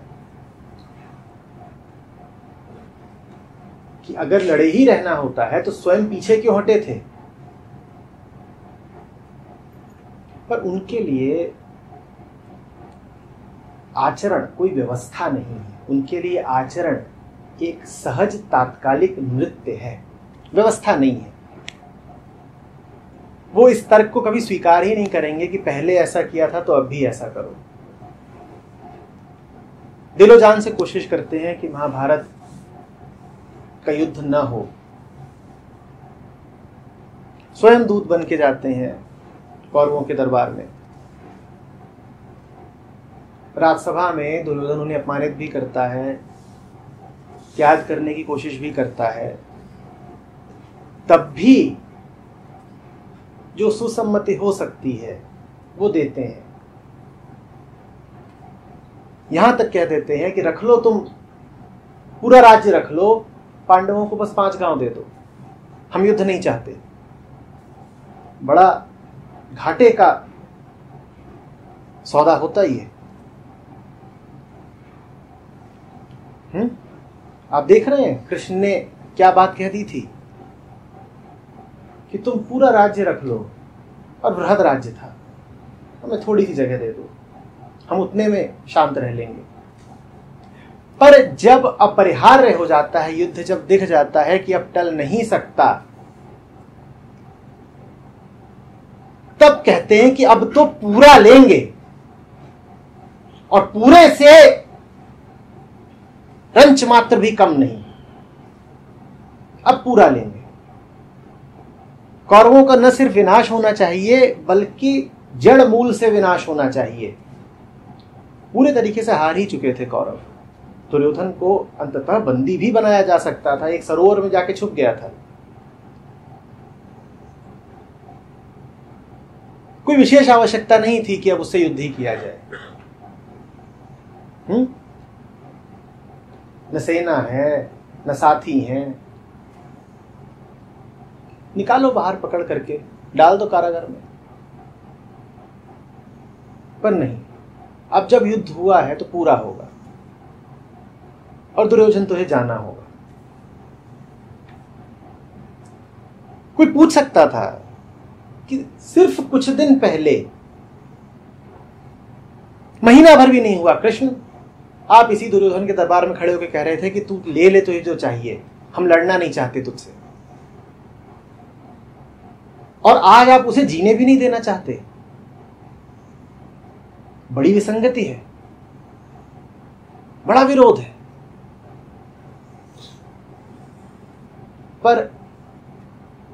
कि अगर लड़े ही रहना होता है तो स्वयं पीछे क्यों हटे थे? पर उनके लिए आचरण, कोई व्यवस्था नहीं है। उनके लिए आचरण एक सहज तात्कालिक नृत्य है। व्यवस्था नहीं है। वो इस तर्क को कभी स्वीकार ही नहीं करेंगे कि पहले ऐसा किया था तो अब भी ऐसा करो। दिलो जान से कोशिश करते हैं कि महाभारत का युद्ध न हो। स्वयं दूत बन के जाते हैं कौरवों के दरबार में। राजसभा में दुर्योधन उन्हें अपमानित भी करता है। त्याग करने की कोशिश भी करता है, तब भी जो सुसम्मति हो सकती है, वो देते हैं। यहाँ तक कह देते हैं कि रख लो तुम, पूरा राज्य रख लो, पांडवों को बस पाँच गाँव दे दो। हम युद्ध नहीं चाहते। बड़ा घाटे का सौदा होता ही है हम्म आप देख रहे हैं, कृष्ण ने क्या बात कह दी थी? कि तुम पूरा राज्य रख लो, और बृहद राज्य था। हमें थोड़ी सी जगह दे दो। हम उतने में शांत रह लेंगे। पर जब अपरिहार्य हो जाता है, युद्ध जब दिख जाता है कि अब टल नहीं सकता, तब कहते हैं कि अब तो पूरा लेंगे। और पूरे से रंच मात्र भी कम नहीं। अब पूरा लेंगे। कौरवों का न सिर्फ़ विनाश होना चाहिए, बल्कि जड़ मूल से विनाश होना चाहिए। पूरे तरीके से हार ही चुके थे कौरव। दुर्योधन को अंततः बंदी भी बनाया जा सकता था, एक सरोवर में जाके छुप गया था। कोई विशेष आवश्यकता नहीं थी कि अब उससे युद्ध ही किया जाए। हम्म? न सेना है, न साथी हैं। निकालो बाहर पकड़ करके, डाल दो कारागार में। पर नहीं, अब जब युद्ध हुआ है तो पूरा होगा। और दुर्योधन तुझे जाना होगा। कोई पूछ सकता था कि सिर्फ़ कुछ दिन पहले, महीना भर भी नहीं हुआ, कृष्ण आप इसी दुर्योधन के दरबार में खड़े होकर कह रहे थे कि तू ले ले तुझे जो चाहिए। हम लड़ना नहीं चाहते तुझसे। और आज आप उसे जीने भी नहीं देना चाहते। बड़ी विसंगति है। बड़ा विरोध है। पर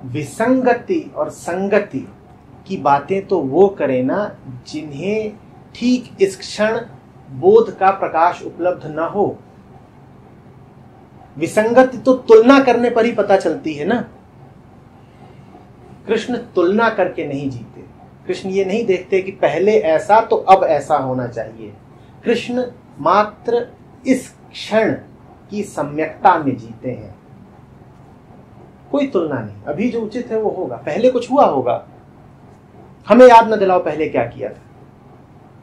विसंगति और संगति की बातें तो वो करे ना जिन्हें ठीक इस क्षण बोध का प्रकाश उपलब्ध न हो। विसंगति तो तुलना करने पर ही पता चलती है ना। कृष्ण तुलना करके नहीं जीते। कृष्ण ये नहीं देखते कि पहले ऐसा तो अब ऐसा होना चाहिए। कृष्ण मात्र इस क्षण की सम्यकता में जीते हैं। कोई तुलना नहीं। अभी जो उचित है वो होगा। पहले कुछ हुआ होगा। हमें याद न दिलाओ पहले क्या किया था।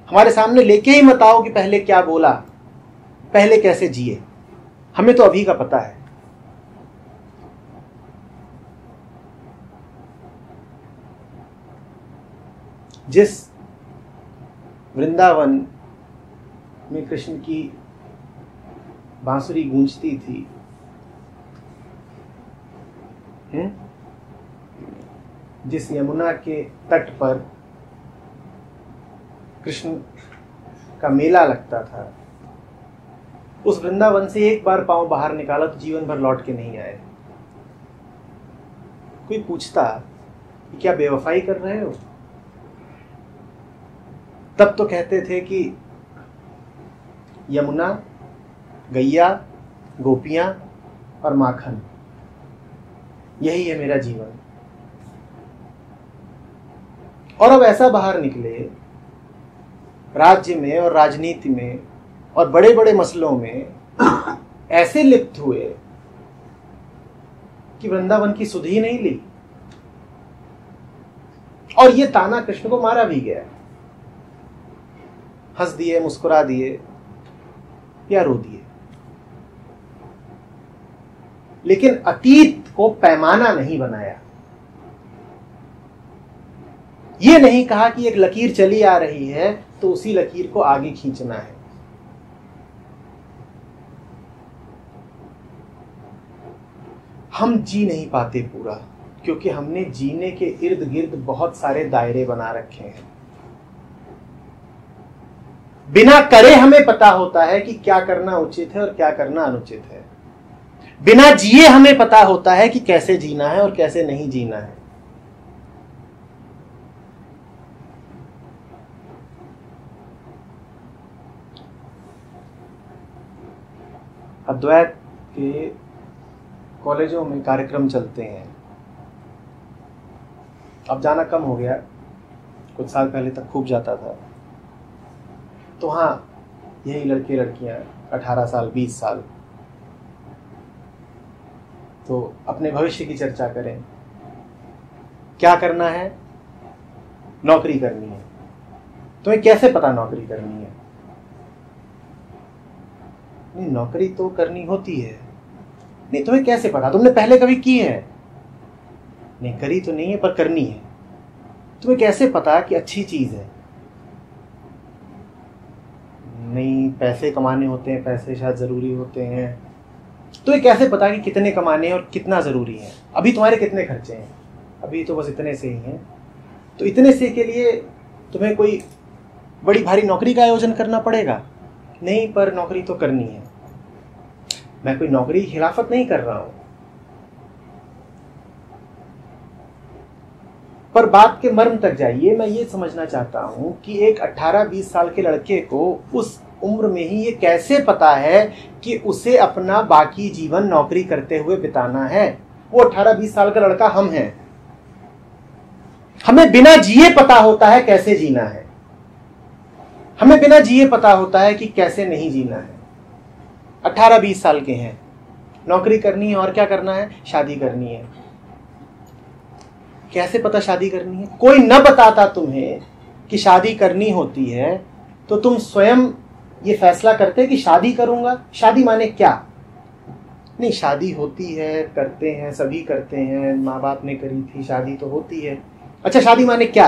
हमारे सामने लेके ही मत आओ कि पहले क्या बोला, पहले कैसे जिए हमें तो अभी का पता है जिस वृंदावन में कृष्ण की बांसुरी गूंजती थी, हुँ? जिस यमुना के तट पर कृष्ण का मेला लगता था। उस वृंदावन से एक बार पाँव बाहर निकाला तो जीवन भर लौट के नहीं आए। कोई पूछता कि क्या बेवफाई कर रहे हो? तब तो कहते थे कि यमुना, गैया, गोपियाँ और माखन, यही है मेरा जीवन। और अब ऐसा बाहर निकले राज्य में और राजनीति में और बड़े बड़े मसलों में ऐसे लिप्त हुए कि वृंदावन की सुध नहीं ली। और ये ताना कृष्ण को मारा भी गया। हंस दिए, मुस्कुरा दिए या रो दिए। लेकिन अतीत को पैमाना नहीं बनाया। ये नहीं कहा कि एक लकीर चली आ रही है तो उसी लकीर को आगे खींचना है। हम जी नहीं पाते पूरा, क्योंकि हमने जीने के इर्द गिर्द बहुत सारे दायरे बना रखे हैं। बिना करे हमें पता होता है कि क्या करना उचित है और क्या करना अनुचित है। बिना जिए हमें पता होता है कि कैसे जीना है और कैसे नहीं जीना है। अद्वैत के कॉलेजों में कार्यक्रम चलते हैं। अब जाना कम हो गया। कुछ साल पहले तक खूब जाता था। तो हाँ यही लड़के लड़कियाँ, अठारह साल, बीस साल। तो अपने भविष्य की चर्चा करें। क्या करना है? नौकरी करनी है। तुम्हें कैसे पता नौकरी करनी है? नहीं नौकरी तो करनी होती है। नहीं, तुम्हें कैसे पता? तुमने पहले कभी की है? नहीं, करी तो नहीं है, पर करनी है। तुम्हें कैसे पता कि अच्छी चीज़ है? नहीं, पैसे कमाने होते हैं, पैसे शायद ज़रूरी होते हैं। तो ये कैसे पता कि कितने कमाने हैं और कितना ज़रूरी है? अभी तुम्हारे कितने खर्चे हैं? अभी तो बस इतने से ही हैं। तो इतने से के लिए तुम्हें कोई बड़ी भारी नौकरी का आयोजन करना पड़ेगा? नहीं, पर नौकरी तो करनी है। मैं कोई नौकरी की खिलाफत नहीं कर रहा हूँ। पर बात के मर्म तक जाइए, मैं ये समझना चाहता हूँ कि एक 18-20 साल के लड़के को उस उम्र में ही ये कैसे पता है कि उसे अपना बाकी जीवन नौकरी करते हुए बिताना है? वो 18-20 साल का लड़का हम हैं। हमें बिना जिए पता होता है कैसे जीना है। हमें बिना जिए पता होता है कि कैसे नहीं जीना है। अठारह बीस साल के हैं। नौकरी करनी है और क्या करना है? शादी करनी है। कैसे पता शादी करनी है? कोई न बताता तुम्हें कि शादी करनी होती है तो तुम स्वयं ये फैसला करते कि शादी करूँगा। शादी माने क्या? नहीं, शादी होती है, करते हैं, सभी करते हैं माँ बाप ने करी थी, शादी तो होती है। अच्छा शादी माने क्या?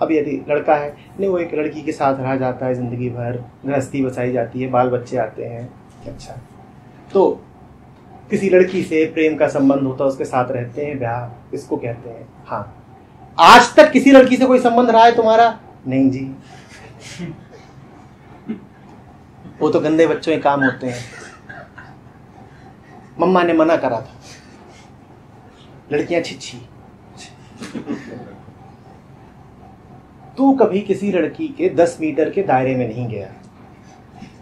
अब यदि लड़का है, नहीं, वो एक लड़की के साथ रहा जाता है ज़िंदगी भर, गृहस्थी बसाई जाती है, बाल बच्चे आते हैं। अच्छा। तो किसी लड़की से प्रेम का संबंध होता है, उसके साथ रहते हैं, ब्याह इसको कहते हैं? हाँ। आज तक किसी लड़की से कोई संबंध रहा है तुम्हारा? नहीं जी। वो तो गंदे बच्चों के काम होते हैं। मम्मा ने मना करा था। लड़कियाँ छिछी। तू कभी किसी लड़की के दस मीटर के दायरे में नहीं गया।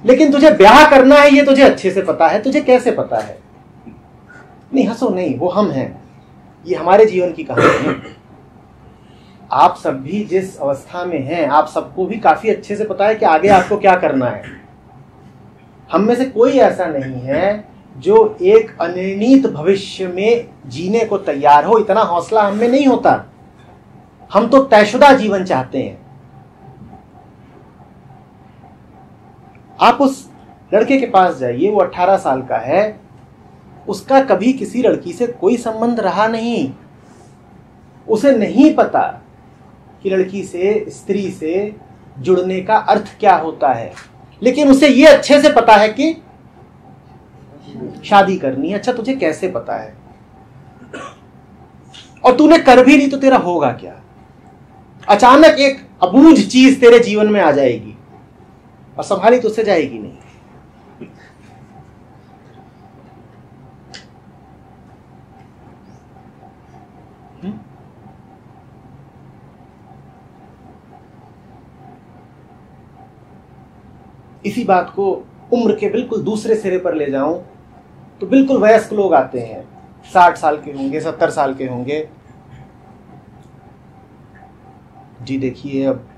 लेकिन तुझे ब्याह करना है, ये तुझे अच्छे से पता है, तुझे कैसे पता है? नहीं, हंसो नहीं, वो हम हैं। ये हमारे जीवन की कहानी है। आप सब भी जिस अवस्था में हैं, आप सबको भी काफ़ी अच्छे से पता है कि आगे आपको क्या करना है। हम में से कोई ऐसा नहीं है जो एक अनिर्णित भविष्य में जीने को तैयार हो। इतना हौसला हम में नहीं होता। हम तो तयशुदा जीवन चाहते हैं। आप उस लड़के के पास जाइए, वो 18 साल का है, उसका कभी किसी लड़की से कोई संबंध रहा नहीं। उसे नहीं पता कि लड़की से, स्त्री से जुड़ने का अर्थ क्या होता है। लेकिन उसे यह अच्छे से पता है कि शादी करनी है। अच्छा तुझे कैसे पता है? और तूने कर भी नहीं तो तेरा होगा क्या? अचानक एक अबूझ चीज़ तेरे जीवन में आ जाएगी। और संभाली तो उससे जाएगी नहीं। हम्म? इसी बात को उम्र के बिल्कुल दूसरे सिरे पर ले जाऊँ तो बिल्कुल वयस्क लोग आते हैं। साठ साल के होंगे, सत्तर साल के होंगे। जी देखिए, अब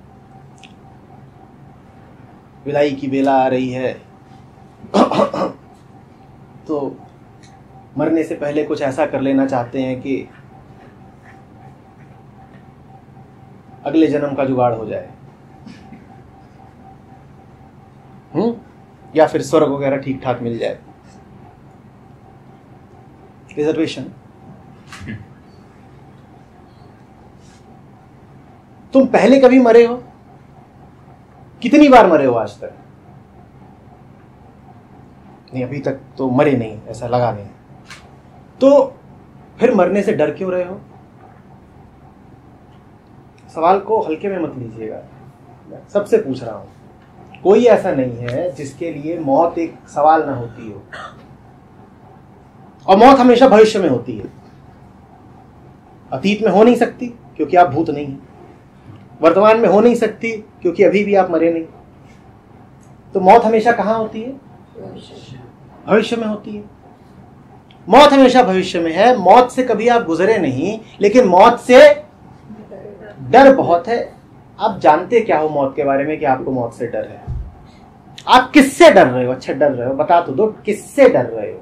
विदाई की बेला आ रही है। तो मरने से पहले कुछ ऐसा कर लेना चाहते हैं कि अगले जन्म का जुगाड़ हो जाए। हम्म? या फिर स्वर्ग वगैरह ठीक ठाक मिल जाए। रिजर्वेशन तुम पहले कभी मरे हो? कितनी बार मरे हो आज तक? नहीं, अभी तक तो मरे नहीं, ऐसा लगा नहीं। तो फिर मरने से डर क्यों रहे हो? सवाल को हल्के में मत लीजिएगा। सबसे पूछ रहा हूँ, कोई ऐसा नहीं है जिसके लिए मौत एक सवाल ना होती हो? और मौत हमेशा भविष्य में होती है। अतीत में हो नहीं सकती, क्योंकि आप भूत नहीं हैं। वर्तमान में हो नहीं सकती, क्योंकि अभी भी आप मरे नहीं। तो मौत हमेशा कहाँ होती है? भविष्य में होती है। मौत हमेशा भविष्य में है। मौत से कभी आप गुजरे नहीं, लेकिन मौत से डर बहुत है। आप जानते क्या हो मौत के बारे में, कि आपको मौत से डर है? आप किससे डर रहे हो? अच्छा डर रहे हो। बता तो दो, किससे डर रहे हो?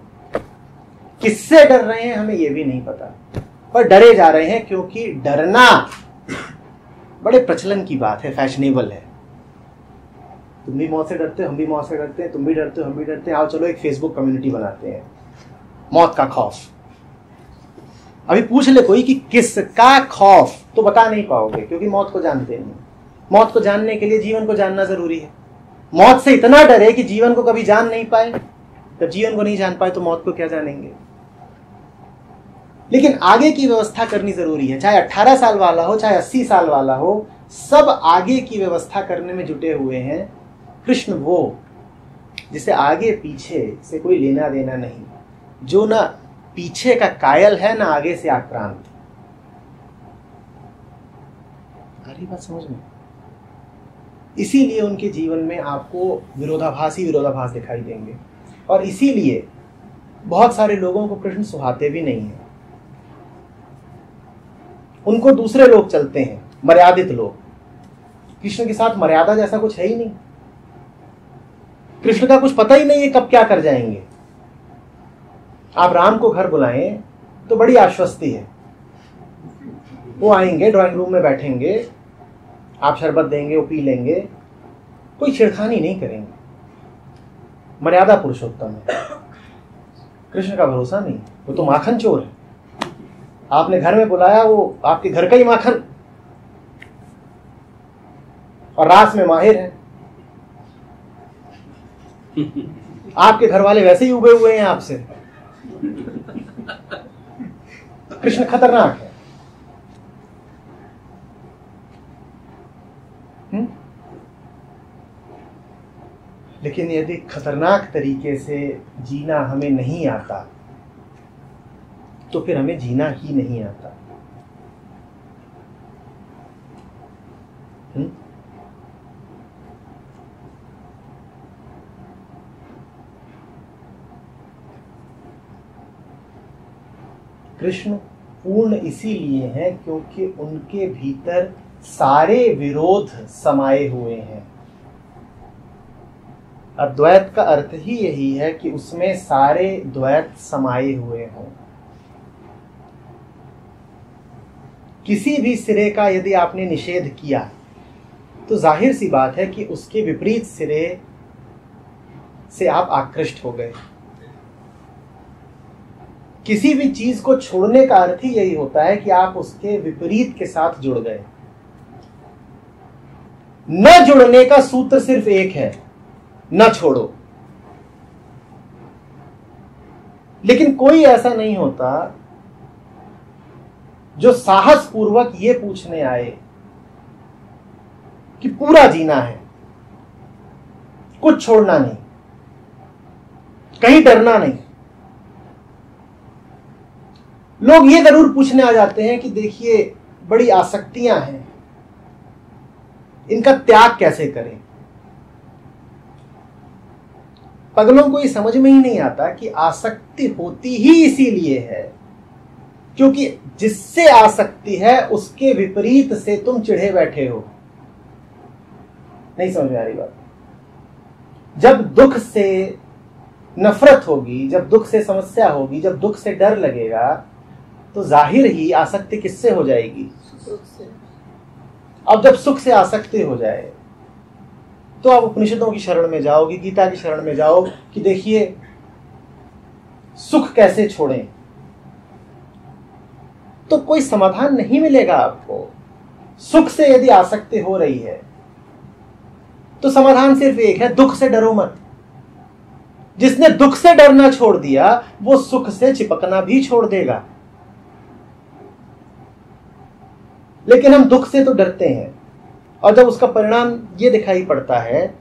किससे डर रहे हैं, हमें यह भी नहीं पता। पर डरे जा रहे हैं, क्योंकि डरना बड़े प्रचलन की बात है फैशनेबल है। तुम भी मौत से डरते हो, हम भी मौत से डरते हैं, तुम भी डरते हो, हम भी डरते हैं। आओ चलो एक फेसबुक कम्युनिटी बनाते हैं। मौत का खौफ। अभी पूछ ले कोई कि किसका खौफ? तो बता नहीं पाओगे, क्योंकि मौत को जानते नहीं। मौत को जानने के लिए जीवन को जानना ज़रूरी है। मौत से इतना डरे कि जीवन को कभी जान नहीं पाए। जब जीवन को नहीं जान पाए तो मौत को क्या जानेंगे? लेकिन आगे की व्यवस्था करनी ज़रूरी है। चाहे 18 साल वाला हो, चाहे 80 साल वाला हो, सब आगे की व्यवस्था करने में जुटे हुए हैं। कृष्ण वो, जिसे आगे पीछे से कोई लेना देना नहीं। जो ना पीछे का कायल है, ना आगे से आक्रांत। आ रही बात समझ में? इसीलिए उनके जीवन में आपको विरोधाभास ही विरोधाभास दिखाई देंगे। और इसीलिए बहुत सारे लोगों को कृष्ण सुहाते भी नहीं है। उनको दूसरे लोग चलते हैं, मर्यादित लोग। कृष्ण के साथ मर्यादा जैसा कुछ है ही नहीं। कृष्ण का कुछ पता ही नहीं है कब क्या कर जाएँगे। आप राम को घर बुलाएँ तो बड़ी आश्वस्ति है। वो आएँगे ड्राइंग रूम में बैठेंगे, आप शरबत देंगे, वो पी लेंगे, कोई छिड़खानी नहीं करेंगे। मर्यादा पुरुषोत्तम है। कृष्ण का भरोसा नहीं, वो तो माखन चोर है। आपने घर में बुलाया वो आपके घर का ही माखन। और रास में माहिर है। आपके घर वाले वैसे ही उबे हुए हैं आपसे। कृष्ण खतरनाक है। लेकिन यदि खतरनाक तरीके से जीना हमें नहीं आता तो फिर हमें जीना ही नहीं आता। हुँ? कृष्ण पूर्ण इसीलिए हैं क्योंकि उनके भीतर सारे विरोध समाये हुए हैं। अद्वैत का अर्थ ही यही है कि उसमें सारे द्वैत समाये हुए हों। किसी भी सिरे का यदि आपने निषेध किया तो ज़ाहिर सी बात है कि उसके विपरीत सिरे से आप आकृष्ट हो गए। किसी भी चीज़ को छोड़ने का अर्थ ही यही होता है कि आप उसके विपरीत के साथ जुड़ गए। न जुड़ने का सूत्र सिर्फ़ एक है, न छोड़ो। लेकिन कोई ऐसा नहीं होता जो साहस पूर्वक ये पूछने आए कि पूरा जीना है, कुछ छोड़ना नहीं, कहीं डरना नहीं। लोग ये ज़रूर पूछने आ जाते हैं कि देखिए, बड़ी आसक्तियाँ हैं, इनका त्याग कैसे करें? पगलों को ये समझ में ही नहीं आता कि आसक्ति होती ही इसीलिए है क्योंकि जिससे आसक्ति है उसके विपरीत से तुम चिढ़े बैठे हो। नहीं समझ में आ रही बात? जब दुख से नफरत होगी जब दुख से समस्या होगी जब दुख से डर लगेगा तो ज़ाहिर ही आसक्ति किससे हो जाएगी? अब जब सुख से आसक्ति हो जाए तो आप उपनिषदों की शरण में जाओगे गीता की शरण में जाओ कि देखिए सुख कैसे छोड़ें? तो कोई समाधान नहीं मिलेगा आपको। सुख से यदि आसक्ति हो रही है तो समाधान सिर्फ़ एक है दुख से डरो मत। जिसने दुख से डरना छोड़ दिया वो सुख से चिपकना भी छोड़ देगा। लेकिन हम दुख से तो डरते हैं और जब उसका परिणाम ये दिखाई पड़ता है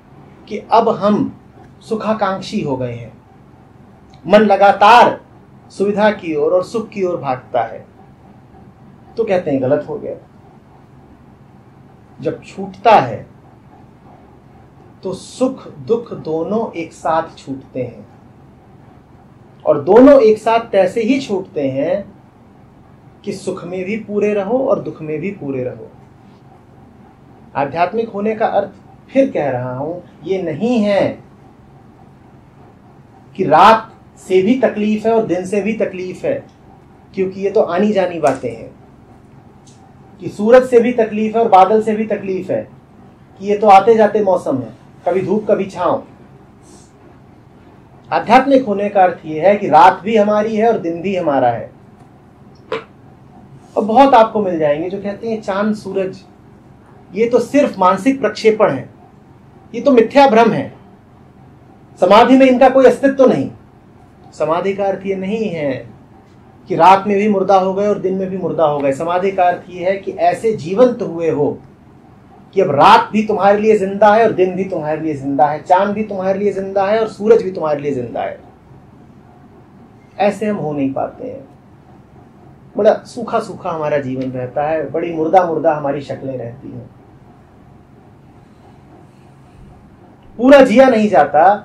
कि अब हम सुखाकांक्षी हो गए हैं मन लगातार सुविधा की ओर और, और सुख की ओर भागता है तो कहते हैं गलत हो गया। जब छूटता है तो सुख, दुख दोनों एक साथ छूटते हैं। और दोनों एक साथ ऐसे ही छूटते हैं कि सुख में भी पूरे रहो और दुख में भी पूरे रहो। आध्यात्मिक होने का अर्थ फिर कह रहा हूँ, ये नहीं है कि रात से भी तकलीफ़ है और दिन से भी तकलीफ़ है, क्योंकि ये तो आनी जानी बातें हैं। कि सूरज से भी तकलीफ़ है और बादल से भी तकलीफ़ है कि ये तो आते जाते मौसम है, कभी धूप, कभी छांव। आध्यात्मिक होने का अर्थ यह है कि रात भी हमारी है और दिन भी हमारा है। और बहुत आपको मिल जाएँगे जो कहते हैं चाँद, सूरज, ये तो सिर्फ़ मानसिक प्रक्षेपण है। ये तो मिथ्या भ्रम है। समाधि में इनका कोई अस्तित्व तो नहीं। समाधि का अर्थ ये नहीं है कि रात में भी मुर्दा हो गए और दिन में भी मुर्दा हो गए। समाधि का अर्थ ये है कि ऐसे जीवंत हुए हो कि अब रात भी तुम्हारे लिए ज़िंदा है और दिन भी तुम्हारे लिए ज़िंदा है। चाँद भी तुम्हारे लिए ज़िंदा है और सूरज भी तुम्हारे लिए ज़िंदा है। ऐसे हम हो नहीं पाते हैं। बड़ा सूखा सूखा हमारा जीवन रहता है, बड़ी मुर्दा मुर्दा हमारी शक्लें रहती हैं। पूरा जिया नहीं जाता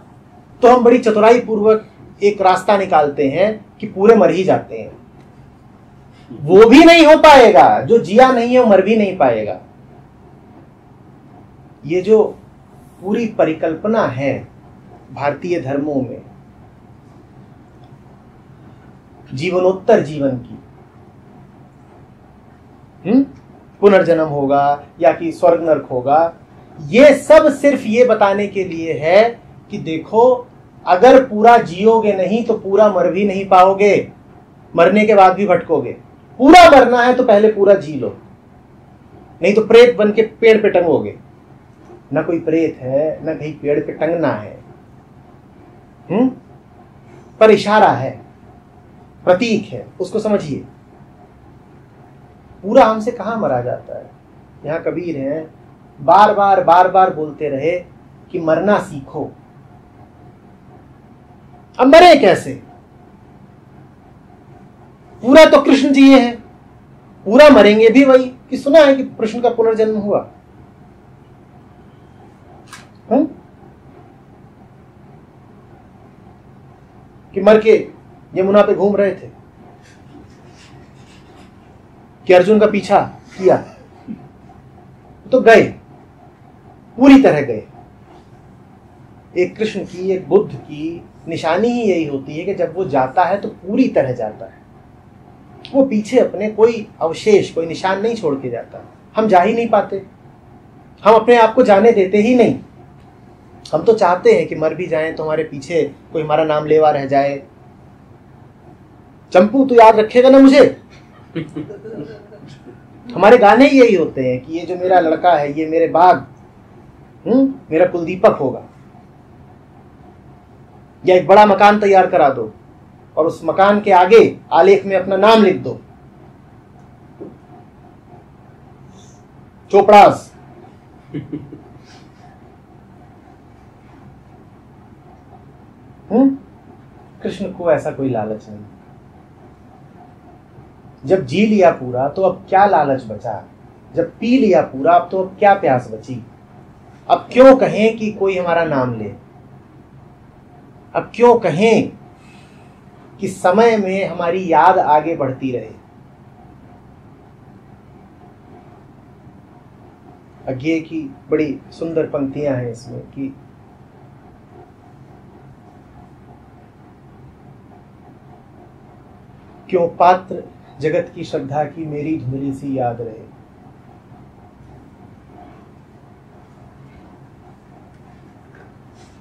तो हम बड़ी चतुराई पूर्वक एक रास्ता निकालते हैं। कि पूरे मर ही जाते हैं। वो भी नहीं हो पाएगा, जो जिया नहीं है मर भी नहीं पाएगा। ये जो पूरी परिकल्पना है भारतीय धर्मों में, जीवनोत्तर जीवन की हम्म पुनर्जन्म होगा या कि स्वर्ग नर्क होगा, ये सब सिर्फ़ ये बताने के लिए है कि देखो अगर पूरा जियोगे नहीं तो पूरा मर भी नहीं पाओगे। मरने के बाद भी भटकोगे। पूरा मरना है तो पहले पूरा जी लो। नहीं तो प्रेत बन के पेड़ पे टंगोगे। ना कोई प्रेत है, ना कहीं पेड़ पे टंगना है। हम्म? पर इशारा है, प्रतीक है, उसको समझिए। पूरा हमसे कहा मरा जाता है? यहाँ कबीर हैं बार बार बार बार बोलते रहे कि मरना सीखो। अब मरे कैसे? पूरा तो कृष्ण जी है। पूरा मरेंगे भी वही कि सुना है कि कृष्ण का पुनर्जन्म हुआ। हुँ? कि मर के यमुना पे घूम रहे थे। कि अर्जुन का पीछा किया। तो गए। पूरी तरह गए। एक कृष्ण की, एक बुद्ध की निशानी ही यही होती है कि जब वो जाता है तो पूरी तरह जाता है। वो पीछे अपने कोई अवशेष, कोई निशान नहीं छोड़ के जाता। हम जा ही नहीं पाते। हम अपने आप को जाने देते ही नहीं। हम तो चाहते हैं कि मर भी जाएँ तो हमारे पीछे कोई हमारा नाम लेवा रह जाए। चंपू, तू याद रखेगा ना मुझे? हमारे गाने यही होते हैं कि ये जो मेरा लड़का है, ये मेरे बाग हम्म मेरा कुलदीपक होगा। या एक बड़ा मकान तैयार करा दो और उस मकान के आगे आलेख में अपना नाम लिख दो। चोपड़ास। हम्म? कृष्ण को ऐसा कोई लालच नहीं। जब जी लिया पूरा तो अब क्या लालच बचा? जब पी लिया पूरा, अब तो अब क्या प्यास बची? अब क्यों कहें कि कोई हमारा नाम ले? अब क्यों कहें कि समय में हमारी याद आगे बढ़ती रहे अज्ञे की बड़ी सुंदर पंक्तियाँ हैं इसमें कि क्यों पात्र जगत की श्रद्धा की मेरी धुंधली सी याद रहे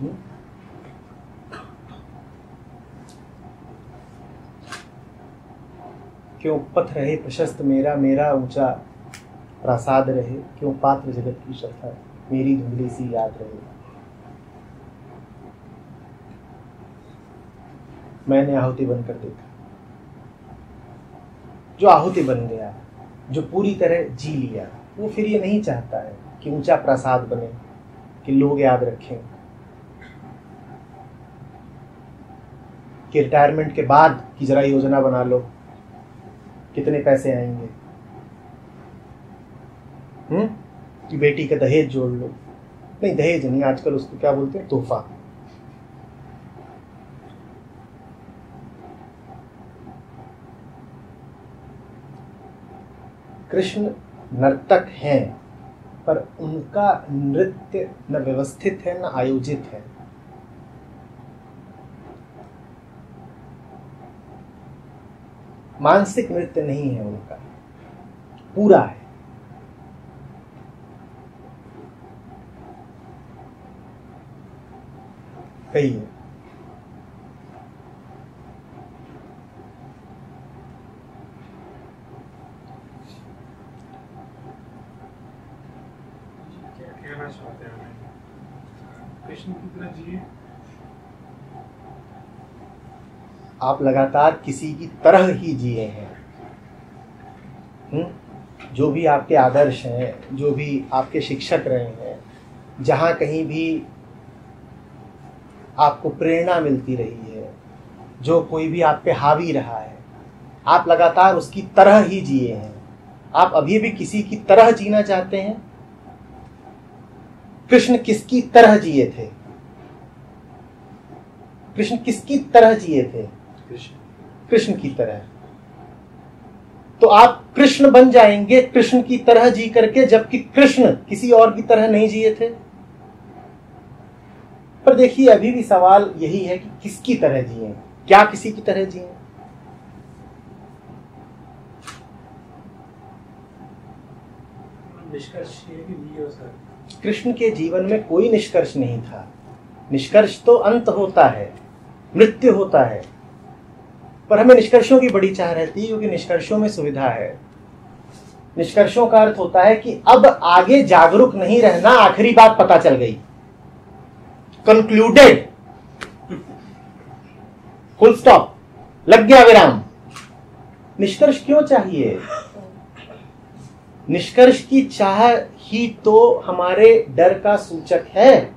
हुँ? क्यों पथ रहे प्रशस्त मेरा मेरा ऊँचा प्रसाद रहे, क्यों पात्र जगत की श्रद्धा मेरी धुंधली सी याद रहे? मैंने आहुति बनकर देखा। जो आहुति बन गया, जो पूरी तरह जी लिया, वो फिर ये नहीं चाहता है कि ऊँचा प्रसाद बने, कि लोग याद रखें। कि रिटायरमेंट के बाद की जरा योजना बना लो। कितने पैसे आएँगे? हम्म? कि बेटी का दहेज जोड़ लो। नहीं, दहेज नहीं, आजकल उसको क्या बोलते हैं? तोहफा। कृष्ण नर्तक हैं, पर उनका नृत्य न व्यवस्थित है, न आयोजित है। मानसिक नृत्य नहीं है उनका। पूरा है। चाहते हैं? कृष्ण की जिए। आप लगातार किसी की तरह ही जिए हैं? जो भी आपके आदर्श हैं, जो भी आपके शिक्षक रहे हैं, जहाँ कहीं भी आपको प्रेरणा मिलती रही है, जो कोई भी आप पे हावी रहा है, आप लगातार उसकी तरह ही जिए हैं। आप अभी भी किसी की तरह जीना चाहते हैं? कृष्ण किसकी तरह जिए थे? कृष्ण किसकी तरह जिए थे? कृष्ण। कृष्ण की तरह। तो आप कृष्ण बन जाएँगे कृष्ण की तरह जी करके जबकि कृष्ण किसी और की तरह नहीं जिए थे। पर देखिए अभी भी सवाल यही है कि किसकी तरह जिए? क्या किसी की तरह जिए? कृष्ण के जीवन में कोई निष्कर्ष नहीं था। निष्कर्ष तो अंत होता है मृत्यु होता है। पर हमें निष्कर्षों की बड़ी चाह रहती है, क्योंकि निष्कर्षों में सुविधा है। निष्कर्षों का अर्थ होता है कि अब आगे जागरूक नहीं रहना आखिरी बात पता चल गई। कंक्लूडेड फुल स्टॉप लग गया विराम। निष्कर्ष क्यों चाहिए? निष्कर्ष की चाह ही तो हमारे डर का सूचक है।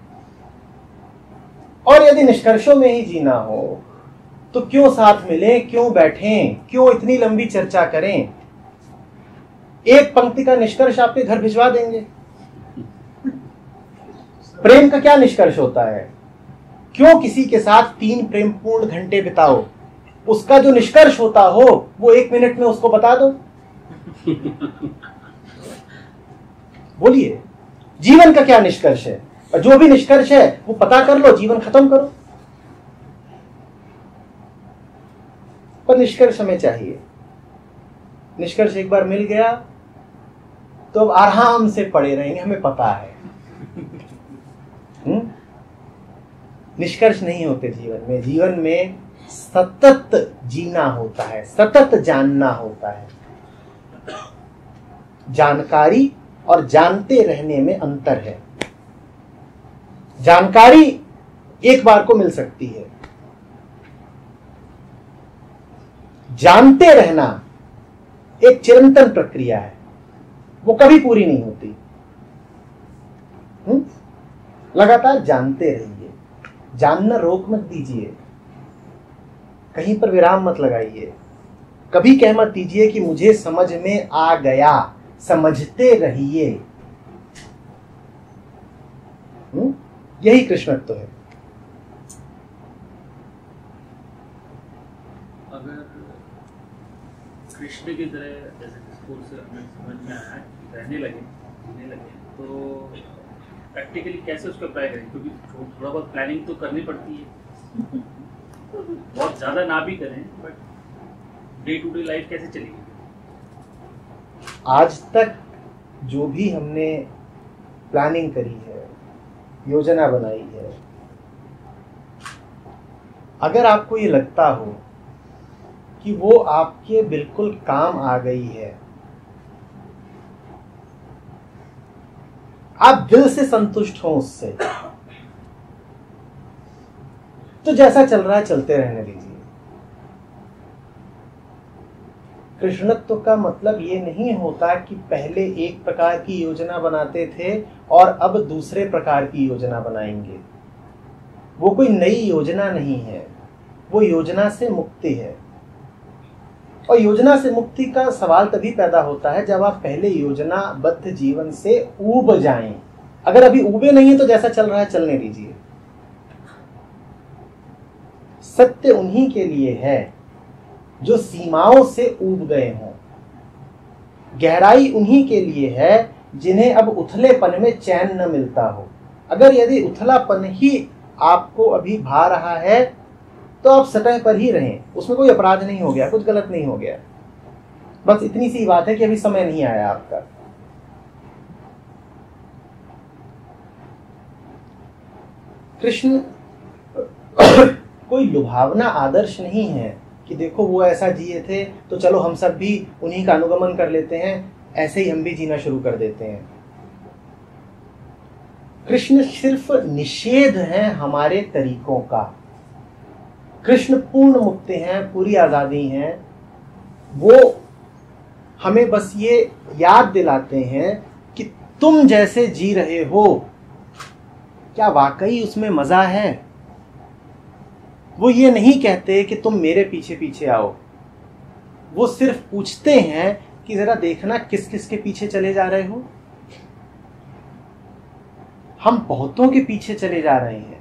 और यदि निष्कर्षों में ही जीना हो तो क्यों साथ मिले, क्यों बैठे, क्यों इतनी लंबी चर्चा करें? एक पंक्ति का निष्कर्ष आपके घर भिजवा देंगे। प्रेम का क्या निष्कर्ष होता है? क्यों किसी के साथ तीन प्रेमपूर्ण घंटे बिताओ? उसका जो निष्कर्ष होता हो, वो एक मिनट में उसको बता दो। बोलिए, जीवन का क्या निष्कर्ष है? जो भी निष्कर्ष है, वो पता कर लो, जीवन खत्म करो। पर निष्कर्ष हमें चाहिए। निष्कर्ष एक बार मिल गया तो अब आराम से पड़े रहेंगे, हमें पता है। हुँ? निष्कर्ष नहीं होते जीवन में। जीवन में सतत जीना होता है, सतत जानना होता है। जानकारी और जानते रहने में अंतर है। जानकारी एक बार को मिल सकती है। जानते रहना एक चिरंतन प्रक्रिया है। वो कभी पूरी नहीं होती? लगातार जानते रहिए। जानना रोक मत दीजिए। कहीं पर विराम मत लगाइए। कभी कह मत दीजिए कि मुझे समझ में आ गया। समझते रहिए। यही कृष्णत्व है अगर कृष्ण की तरह जैसे स्कूल से हमें समझ में आया रहने लगे, जीने लगे तो प्रैक्टिकली कैसे उसको अप्लाई करें क्योंकि थोड़ा बहुत प्लानिंग तो करनी पड़ती है। बहुत ज़्यादा ना भी करें but day to day life कैसे चलेगी? आज तक जो भी हमने प्लानिंग करी है, योजना बनाई है, अगर आपको ये लगता हो कि वो आपके बिल्कुल काम आ गई है। आप दिल से संतुष्ट हो उससे। तो जैसा चल रहा है, चलते रहने दीजिए। कृष्णत्व का मतलब ये नहीं होता कि पहले एक प्रकार की योजना बनाते थे और अब दूसरे प्रकार की योजना बनाएँगे। वो कोई नई योजना नहीं है। वो योजना से मुक्ति है। और योजना से मुक्ति का सवाल तभी पैदा होता है जब आप पहले योजनाबद्ध जीवन से ऊब जाएँ। अगर अभी ऊबे नहीं है तो जैसा चल रहा है, चलने दीजिए। सत्य उन्हीं के लिए है जो सीमाओं से उब गए हों। गहराई उन्हीं के लिए है जिन्हें अब उथलेपन में चैन न मिलता हो। अगर यदि उथलापन ही आपको अभी भा रहा है तो आप सतह पर ही रहें। उसमें कोई अपराध नहीं हो गया, कुछ गलत नहीं हो गया। बस इतनी सी बात है कि अभी समय नहीं आया आपका। कृष्ण, कोई लुभावना आदर्श नहीं है कि देखो वो ऐसा जिए थे तो चलो हम सब भी उन्हीं का अनुगमन कर लेते हैं, ऐसे ही हम भी जीना शुरू कर देते हैं। कृष्ण, सिर्फ़ निषेध है हमारे तरीकों का। कृष्ण पूर्ण मुक्त हैं, पूरी आज़ादी हैं, वो हमें बस ये याद दिलाते हैं कि तुम जैसे जी रहे हो। क्या वाकई उसमें मज़ा है? वो ये नहीं कहते कि तुम मेरे पीछे पीछे आओ। वो सिर्फ़ पूछते हैं कि जरा देखना किस किस के पीछे चले जा रहे हो। हम बहुतों के पीछे चले जा रहे हैं।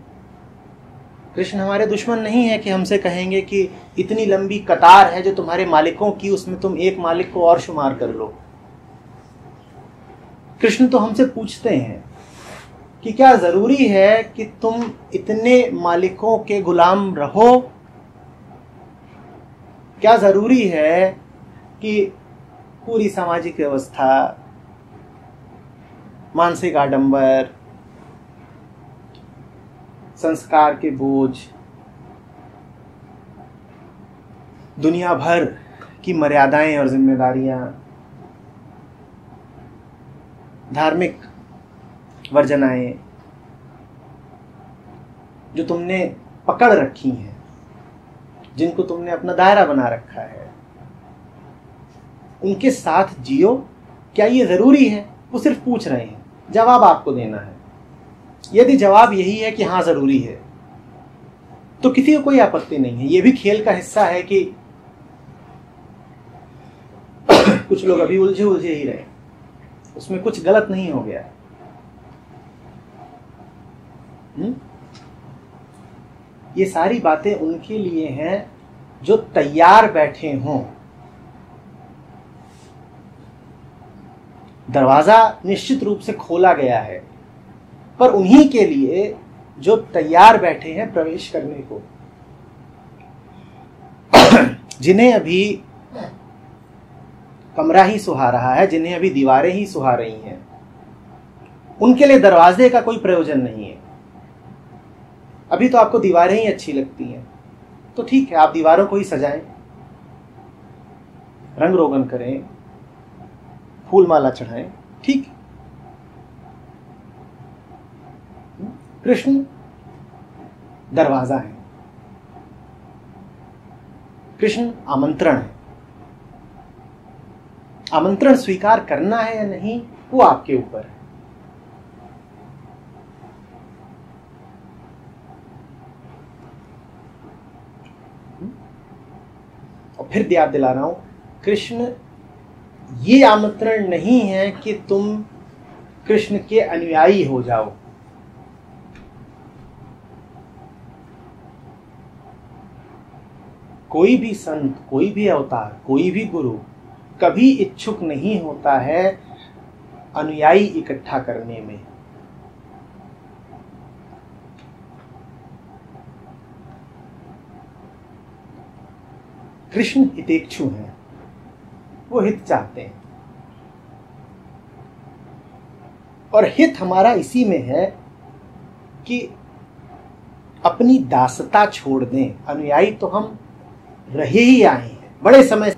कृष्ण, हमारे दुश्मन नहीं है कि हमसे कहेंगे कि इतनी लंबी कतार है जो तुम्हारे मालिकों की, उसमें तुम एक मालिक को और शुमार कर लो। कृष्ण तो हमसे पूछते हैं कि क्या ज़रूरी है कि तुम इतने मालिकों के गुलाम रहो? क्या ज़रूरी है कि पूरी सामाजिक व्यवस्था, मानसिक आडंबर संस्कार के बोझ। दुनिया भर की मर्यादाएँ और जिम्मेदारियाँ। धार्मिक वर्जनाएँ जो तुमने पकड़ रखी हैं, जिनको तुमने अपना दायरा बना रखा है, उनके साथ जियो। क्या ये ज़रूरी है? वो सिर्फ़ पूछ रहे हैं। जवाब आपको देना है। यदि जवाब यही है कि हाँ ज़रूरी है तो किसी को कोई आपत्ति नहीं है। ये भी खेल का हिस्सा है कि कुछ लोग अभी उलझे उलझे ही रहे। उसमें कुछ गलत नहीं हो गया? ये सारी बातें उनके लिए हैं जो तैयार बैठे हों। दरवाज़ा निश्चित रूप से खोला गया है। पर उन्हीं के लिए जो तैयार बैठे हैं प्रवेश करने को। जिन्हें अभी कमरा ही सुहा रहा है, जिन्हें अभी दीवारें ही सुहा रही हैं, उनके लिए दरवाजे का कोई प्रयोजन नहीं है। अभी तो आपको दीवारें ही अच्छी लगती हैं। तो ठीक है, आप दीवारों को ही सजाएँ। रंग रोगन करें फूल माला चढ़ाएँ, ठीक? कृष्ण दरवाज़ा है। कृष्ण आमंत्रण है। आमंत्रण स्वीकार करना है या नहीं, वो आपके ऊपर है। और फिर याद दिला रहा हूँ, कृष्ण, ये आमंत्रण नहीं है कि तुम कृष्ण के अनुयायी हो जाओ। कोई भी संत, कोई भी अवतार, कोई भी गुरु कभी इच्छुक नहीं होता है अनुयायी इकट्ठा करने में। कृष्ण हितेक्षु हैं, वो हित चाहते हैं। और हित हमारा इसी में है कि अपनी दासता छोड़ दें। अनुयायी तो हम रहे ही आए हैं। बड़े समय